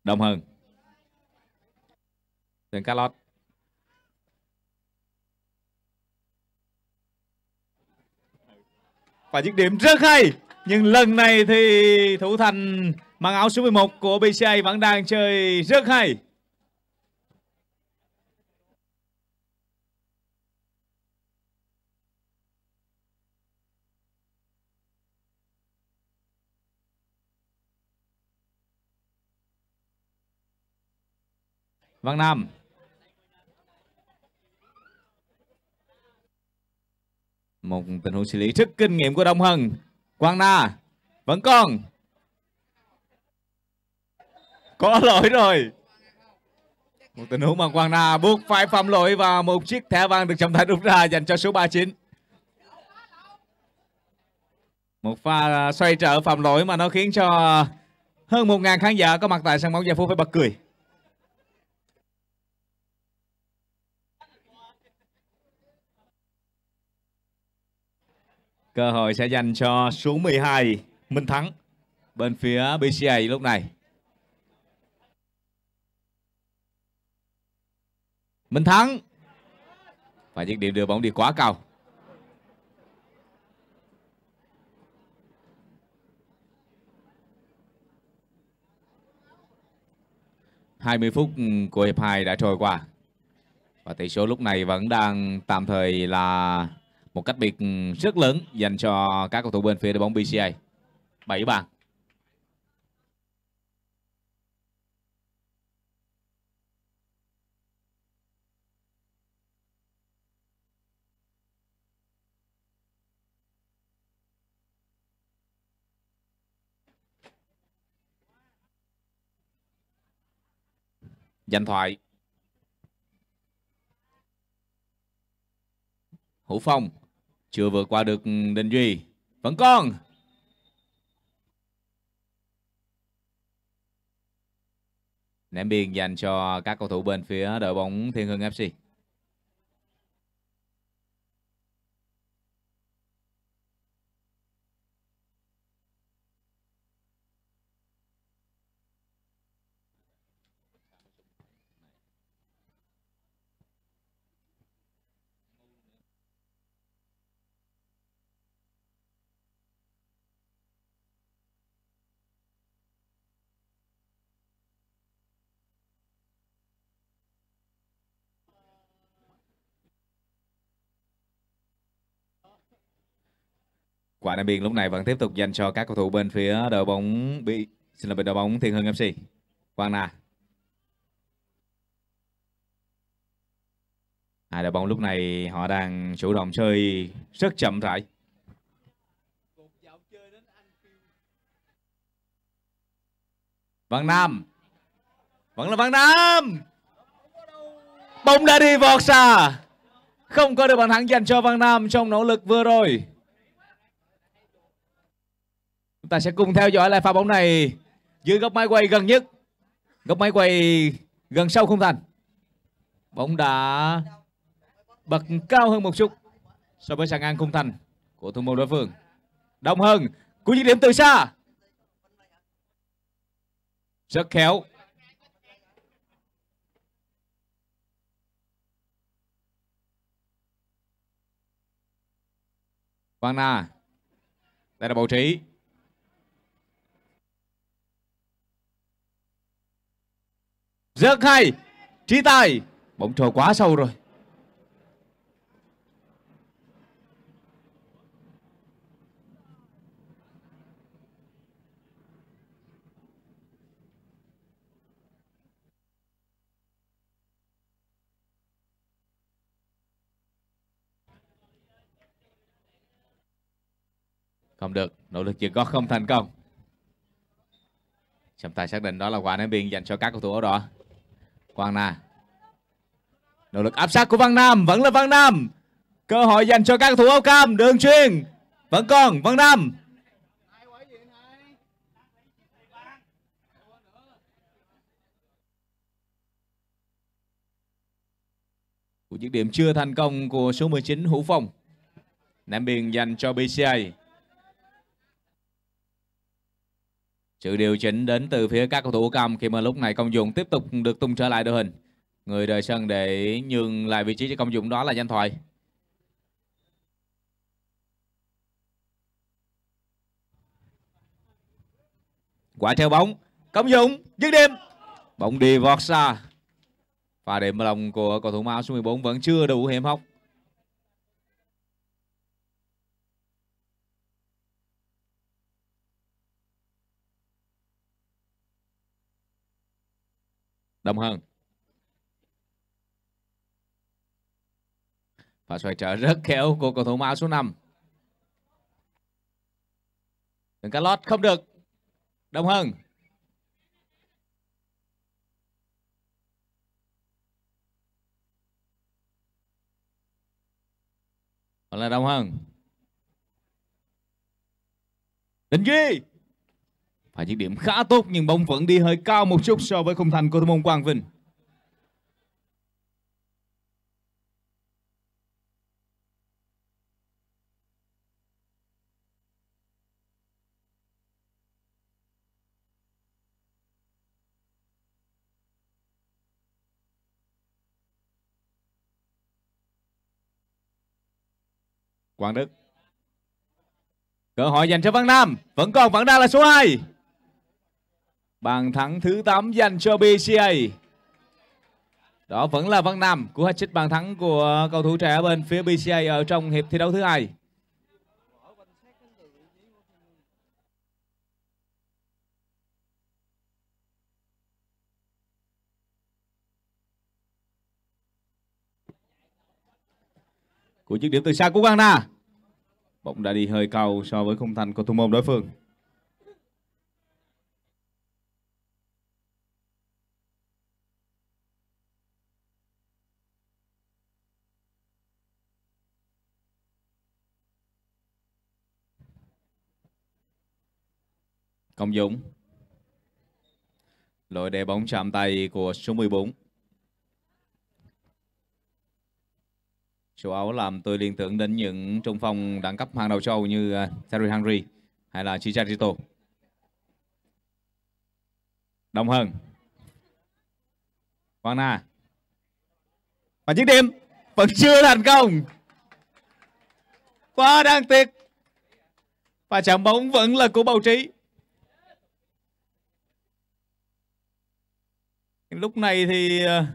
đông hơn đến Carlos. Và dứt điểm rất hay. Nhưng lần này thì thủ thành mang áo số 11 của BCA vẫn đang chơi rất hay. Văn Nam. Một tình huống xử lý rất kinh nghiệm của Đông Hân. Quang Na, Vẫn còn. Có lỗi rồi. Một tình huống mà Quang Na buộc phải phạm lỗi Và một chiếc thẻ vàng được trọng tài rút ra Dành cho số 39 Một pha xoay trở phạm lỗi mà nó khiến cho hơn 1.000 khán giả có mặt tại sân bóng Gia Phú phải bật cười. Cơ hội sẽ dành cho số 12 Minh Thắng, bên phía BCA lúc này. Minh Thắng và dứt điểm đưa bóng đi quá cao. hai mươi phút của hiệp hai đã trôi qua. Và tỷ số lúc này vẫn đang tạm thời là một cách biệt ừ, rất lớn dành cho các cầu thủ bên phía đội bóng BCA. 7 bàn. Danh thoại Hữu Phong chưa vượt qua được Đình Duy. Vẫn còn. Ném biên dành cho các cầu thủ bên phía đội bóng Thiên Hưng FC. Quả đá biên lúc này vẫn tiếp tục dành cho các cầu thủ bên phía đội bóng bị, xin lỗi, bên đội bóng Thiên Hưng FC. Quang Na. Hai đội bóng lúc này họ đang chủ động chơi rất chậm rãi. Văn Nam Vẫn là Văn Nam Bóng đã đi vọt xa Không có được bàn thắng dành cho Văn Nam trong nỗ lực vừa rồi Chúng ta sẽ cùng theo dõi lại pha bóng này Dưới góc máy quay gần nhất Góc máy quay gần sau khung thành Bóng đã bật cao hơn một chút so với sàn ngang khung thành của thủ môn đối phương. Đông hơn, cú dứt điểm từ xa. Rất khéo. Quang Na. Đây là bầu trí. Rất hay. Trí tài. Bóng trôi quá sâu rồi. Không được, nỗ lực dừng gót không thành công. Trọng tài xác định đó là quả ném biên dành cho các cầu thủ áo đỏ. Quang Na. Nỗ lực áp sát của Văn Nam, vẫn là Văn Nam. Cơ hội dành cho các cầu thủ áo cam, đường chuyên. Vẫn còn Văn Nam. Của chiếc điểm chưa thành công của số 19 Hữu Phong. Ném biên dành cho BCA. Sự điều chỉnh đến từ phía các cầu thủ cầm khi mà lúc này Công Dụng tiếp tục được tung trở lại đội hình. Người rời sân để nhường lại vị trí cho Công Dụng đó là Danh Thoại. Quả theo bóng, Công Dụng dứt điểm. Bóng đi vọt xa. Và điểm lòng của cầu thủ áo số 14 vẫn chưa đủ hiểm hóc. Đông hơn. Và xoay trở rất khéo của cầu thủ áo số 5 đừng cá lót không được. Đông hơn. Còn là đông hơn. Đình Duy phải dứt điểm khá tốt, nhưng bóng vẫn đi hơi cao một chút so với khung thành của thủ môn Quang Vinh. Quang Đức. Cơ hội dành cho Văn Nam. Vẫn còn, vẫn đang là số 2 Bàn thắng thứ 8 dành cho BCA. Đó vẫn là Văn Nam của hat bàn thắng của cầu thủ trẻ bên phía BCA ở trong hiệp thi đấu thứ hai. Của dứt điểm từ xa của Quang Na. Bóng đã đi hơi cao so với khung thành của thủ môn đối phương. Công Dũng Lỗi để bóng chạm tay của số 14 Số áo làm tôi liên tưởng đến những trung phong đẳng cấp hàng đầu châu như à, Terry Henry hay là Chicharito. Đông Hân, Quang Na. Và chiếc điểm vẫn chưa thành công. Quá đáng tiếc. Và chạm bóng vẫn là của Bầu Trí. Lúc này thì ờ,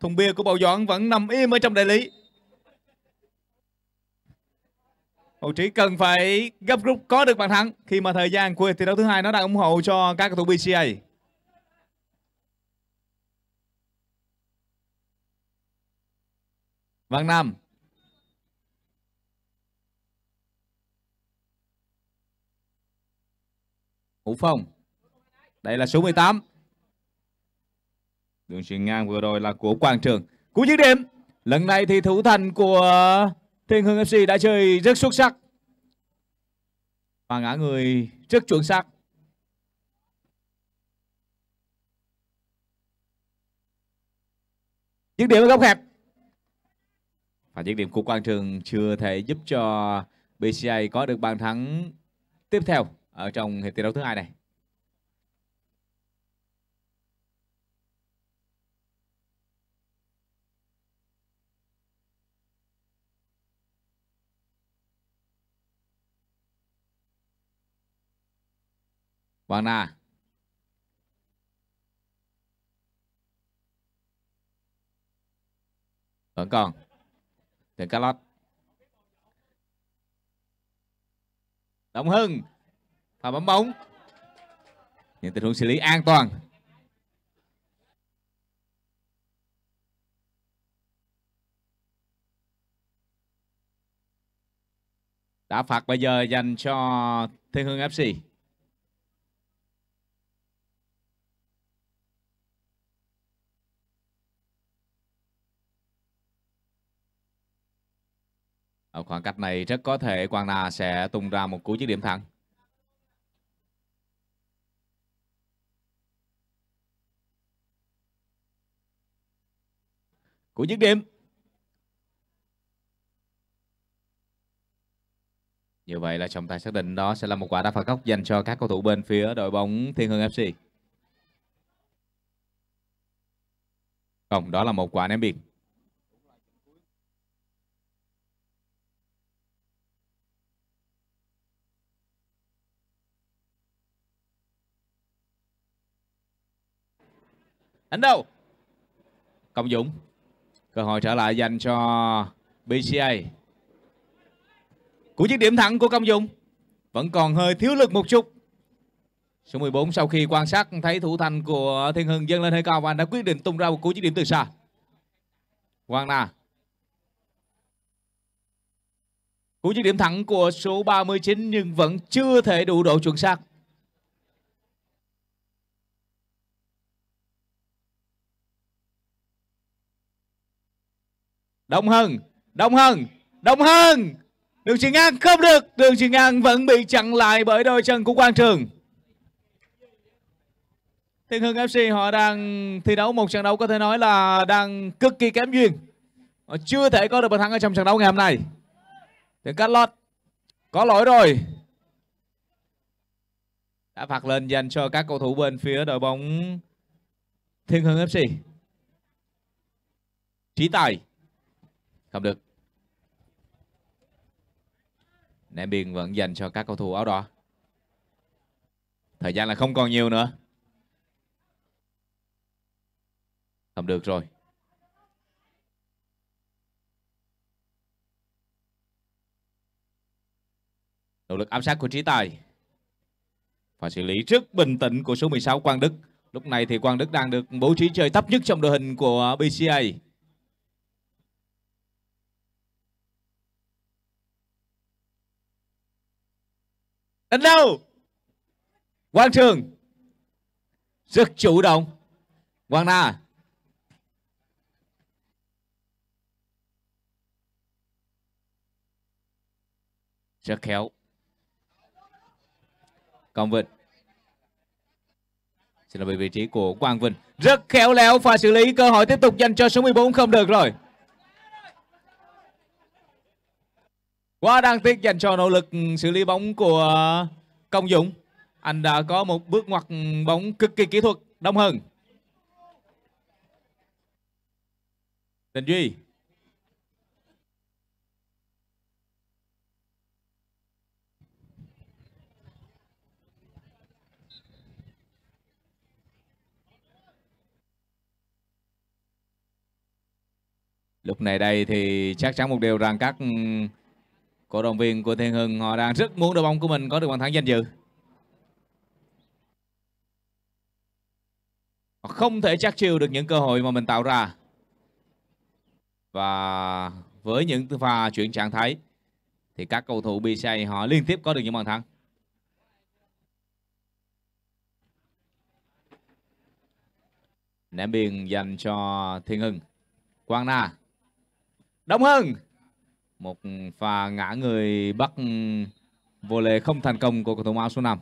thùng bia của Bảo Doãn vẫn nằm im ở trong đại lý. Hậu Trí cần phải gấp rút có được bàn thắng khi mà thời gian của thi đấu thứ hai nó đang ủng hộ cho các cầu thủ BCA. Văn Nam. Hữu Phong. Đây là số 18. Đường chuyền ngang vừa rồi là của Quang Trường. Cú dứt điểm. Lần này thì thủ thành của Thiên Hưng FC đã chơi rất xuất sắc. Và ngã người rất chuẩn xác. Dứt điểm ở góc hẹp. Và dứt điểm của Quang Trường chưa thể giúp cho BCA có được bàn thắng tiếp theo ở trong hiệp thi đấu thứ hai này. Vâng Na vẫn còn. Tiền lót. Động Hưng. Pha bấm bóng. Những tình huống xử lý an toàn. Đã phạt bây giờ dành cho Thiên Hưng FC Ở khoảng cách này rất có thể Quang Na sẽ tung ra một cú dứt điểm thẳng. Cú dứt điểm. Như vậy là trọng tài xác định đó sẽ là một quả đá phạt góc dành cho các cầu thủ bên phía đội bóng Thiên Hưng FC. Không, đó là một quả ném biên. Anh đâu? Công dũng, cơ hội trở lại dành cho bca cú chiếc điểm thẳng của công dũng vẫn còn hơi thiếu lực một chút. Số 14 sau khi quan sát thấy thủ thành của thiên hưng dâng lên hơi cao và anh đã quyết định tung ra một cú chiếc điểm từ xa. Quang na. Cú chiếc điểm thẳng của số 39 nhưng vẫn chưa thể đủ độ chuẩn xác. Đông Hưng, Đông Hưng, Đông Hưng. Đường chuyền ngang không được, đường chuyền ngang vẫn bị chặn lại bởi đôi chân của Quang Trường. Thiên Hưng FC họ đang thi đấu một trận đấu có thể nói là đang cực kỳ kém duyên. Họ chưa thể có được bàn thắng ở trong trận đấu ngày hôm nay. Tiếng cắt lót. Có lỗi rồi. Đã phạt lên dành cho các cầu thủ bên phía đội bóng Thiên Hưng FC. Trí Tài không được. Ném biên vẫn dành cho các cầu thủ áo đỏ. Thời gian là không còn nhiều nữa. Không được rồi. Nỗ lực áp sát của trí tài. Và xử lý rất bình tĩnh của số 16 Quang Đức. Lúc này thì Quang Đức đang được bố trí chơi thấp nhất trong đội hình của BCA Đánh đâu? Quang Trường. Rất chủ động. Quang Na. Rất khéo. Công Vinh. Xin là về vị trí của Quang Vinh. Rất khéo léo, pha xử lý cơ hội tiếp tục dành cho số 14 không được rồi. Quá đáng tiếc dành cho nỗ lực xử lý bóng của Công Dũng. Anh đã có một bước ngoặt bóng cực kỳ kỹ thuật, đông hơn. Đình Duy. Lúc này đây thì chắc chắn một điều rằng các cổ động viên của Thiên Hưng, họ đang rất muốn đội bóng của mình có được bàn thắng danh dự. Họ không thể chắc chiêu được những cơ hội mà mình tạo ra. và với những pha chuyển trạng thái, thì các cầu thủ BCA họ liên tiếp có được những bàn thắng. Ném biên dành cho Thiên Hưng. Quang Na. Đông Hưng. Một pha ngã người bắt ừ, vô lệ không thành công của cầu thủ áo số 5.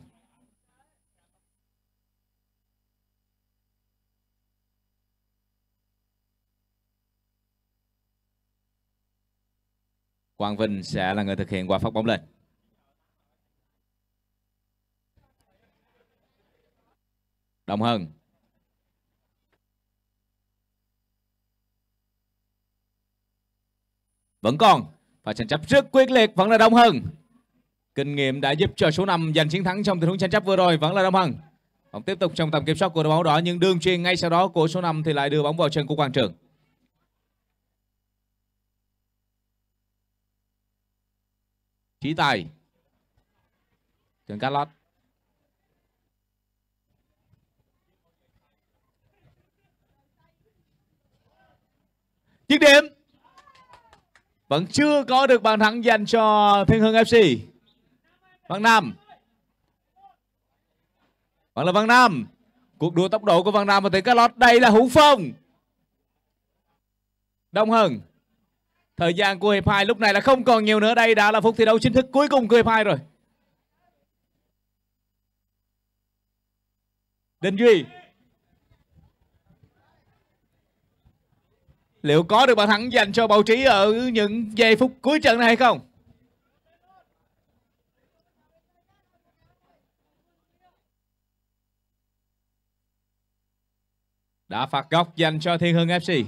Quang Vinh sẽ là người thực hiện quả phát bóng lên. Đồng Hân. Vẫn còn. Và tranh chấp rất quyết liệt, vẫn là Đông hơn Kinh nghiệm đã giúp cho số 5 giành chiến thắng trong tình huống tranh chấp vừa rồi, vẫn là Đông hơn Bóng tiếp tục trong tầm kiểm soát của đội bóng đỏ, nhưng đường truyền ngay sau đó của số 5 thì lại đưa bóng vào chân của Quang Trường. Trí Tài. Trần Cát Lót. Chiếc điểm. Vẫn chưa có được bàn thắng dành cho Thiên Hưng FC Văn Nam Vẫn là Văn Nam Cuộc đua tốc độ của Văn Nam và Tiến Cá Lót Đây là Hữu Phong Đông Hưng Thời gian của hiệp 2 lúc này là không còn nhiều nữa. Đây đã là phút thi đấu chính thức cuối cùng của hiệp 2 rồi. Đình Duy. Liệu có được bàn thắng dành cho báo Trí ở những giây phút cuối trận này hay không? Đã phạt góc dành cho Thiên Hưng FC.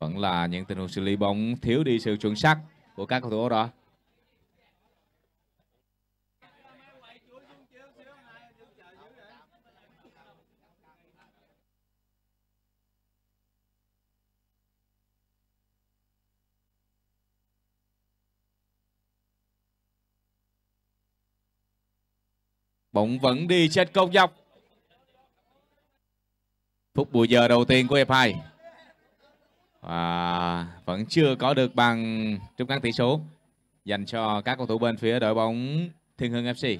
vẫn là những tình huống xử lý bóng thiếu đi sự chuẩn xác của các cầu thủ đó bóng vẫn đi trên công dọc phút bù giờ đầu tiên của hiệp 2 và vẫn chưa có được bằng trung ngắn tỷ số dành cho các cầu thủ bên phía đội bóng Thiên Hưng FC.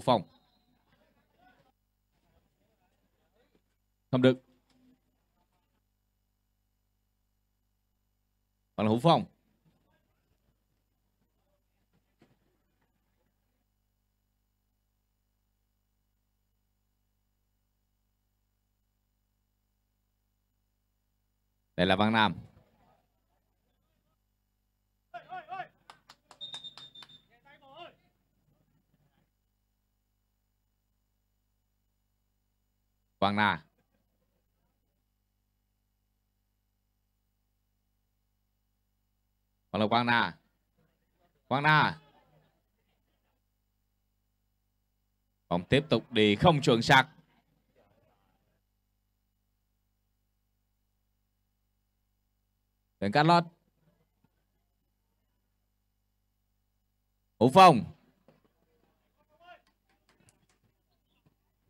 Hữu Phong. Không được. Còn là Hữu Phong. Đây là Văn Nam. Quang Na. Còn là Quang Na. Quang Na. Bóng tiếp tục đi không chuẩn xác. Đến cắt lót. Hữu Phong.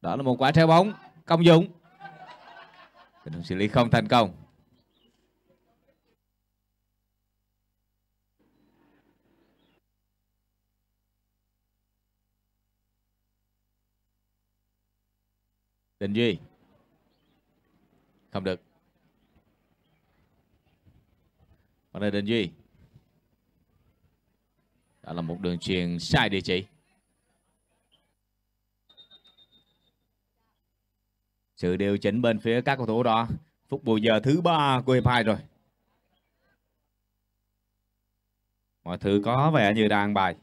Đó là một quả treo bóng. Công dụng. Tình huống xử lý không thành công. Đình Duy. Không được. Còn đây Đình Duy. Đó là một đường truyền sai địa chỉ. Sự điều chỉnh bên phía các cầu thủ đó, phút bù giờ thứ ba của hiệp hai rồi. Mọi thứ có vẻ như đang bài.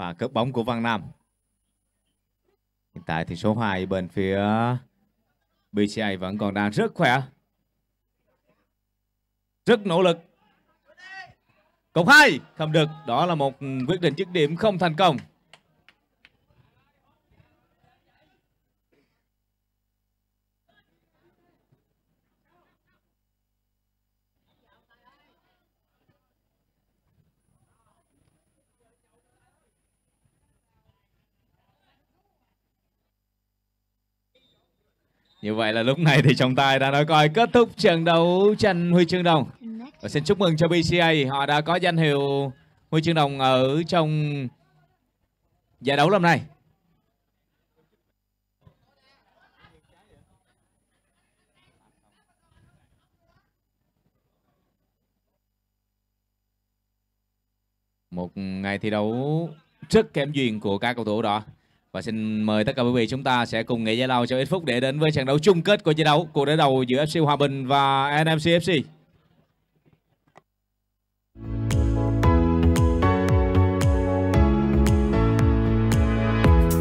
Và cướp bóng của Văn Nam. Hiện tại thì số 2 bên phía BCA vẫn còn đang rất khỏe. Rất nỗ lực. Cộng hai không được. Đó là một quyết định dứt điểm không thành công. Như vậy là lúc này thì trọng tài đã nói coi kết thúc trận đấu tranh huy chương đồng. Và xin chúc mừng cho BCA, họ đã có danh hiệu huy chương đồng ở trong giải đấu lần này. Một ngày thi đấu rất kém duyên của các cầu thủ đó. Và xin mời tất cả quý vị chúng ta sẽ cùng nghỉ giải lao cho ít phút để đến với trận đấu chung kết của giải đấu cuộc đối đầu giữa FC Hòa Bình và NMC FC.